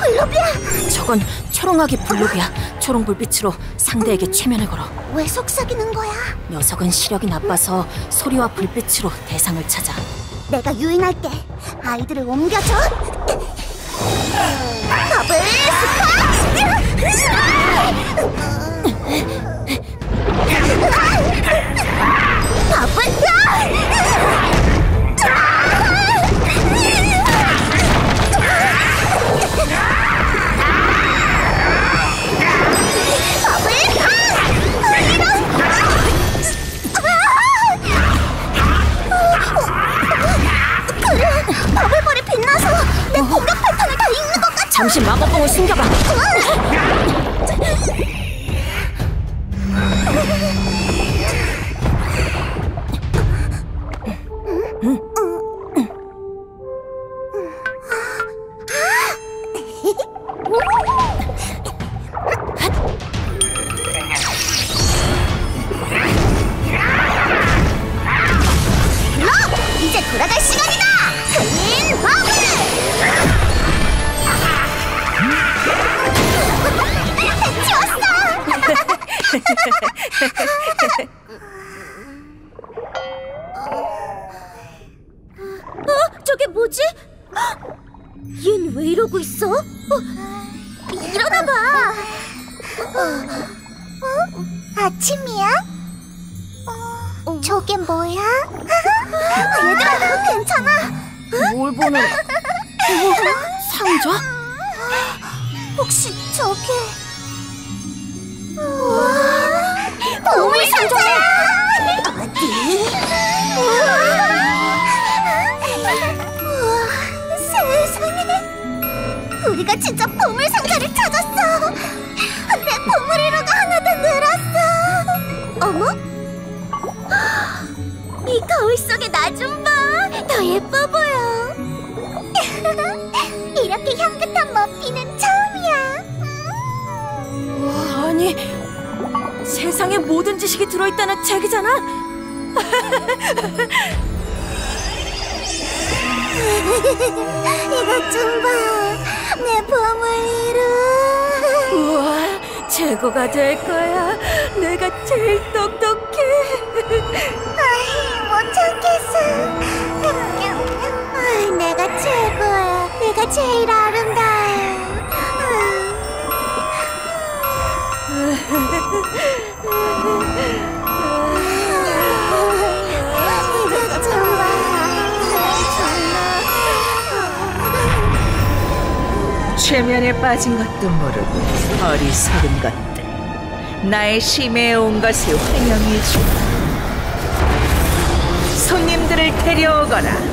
블루비야! 저건 초롱하기 블록이야. 초롱 불빛으로 상대에게 최면을 걸어. 왜 속삭이는 거야? 녀석은 시력이 나빠서 소리와 불빛으로 대상을 찾아. 내가 유인할게. 아이들을 옮겨줘. 버블 스파! 내 공격 패턴을 다 읽는 것 같아. 잠시 마법봉을 숨겨봐. 나의 심해에 온 것을 환영해 주마. 손님들을 데려오거라.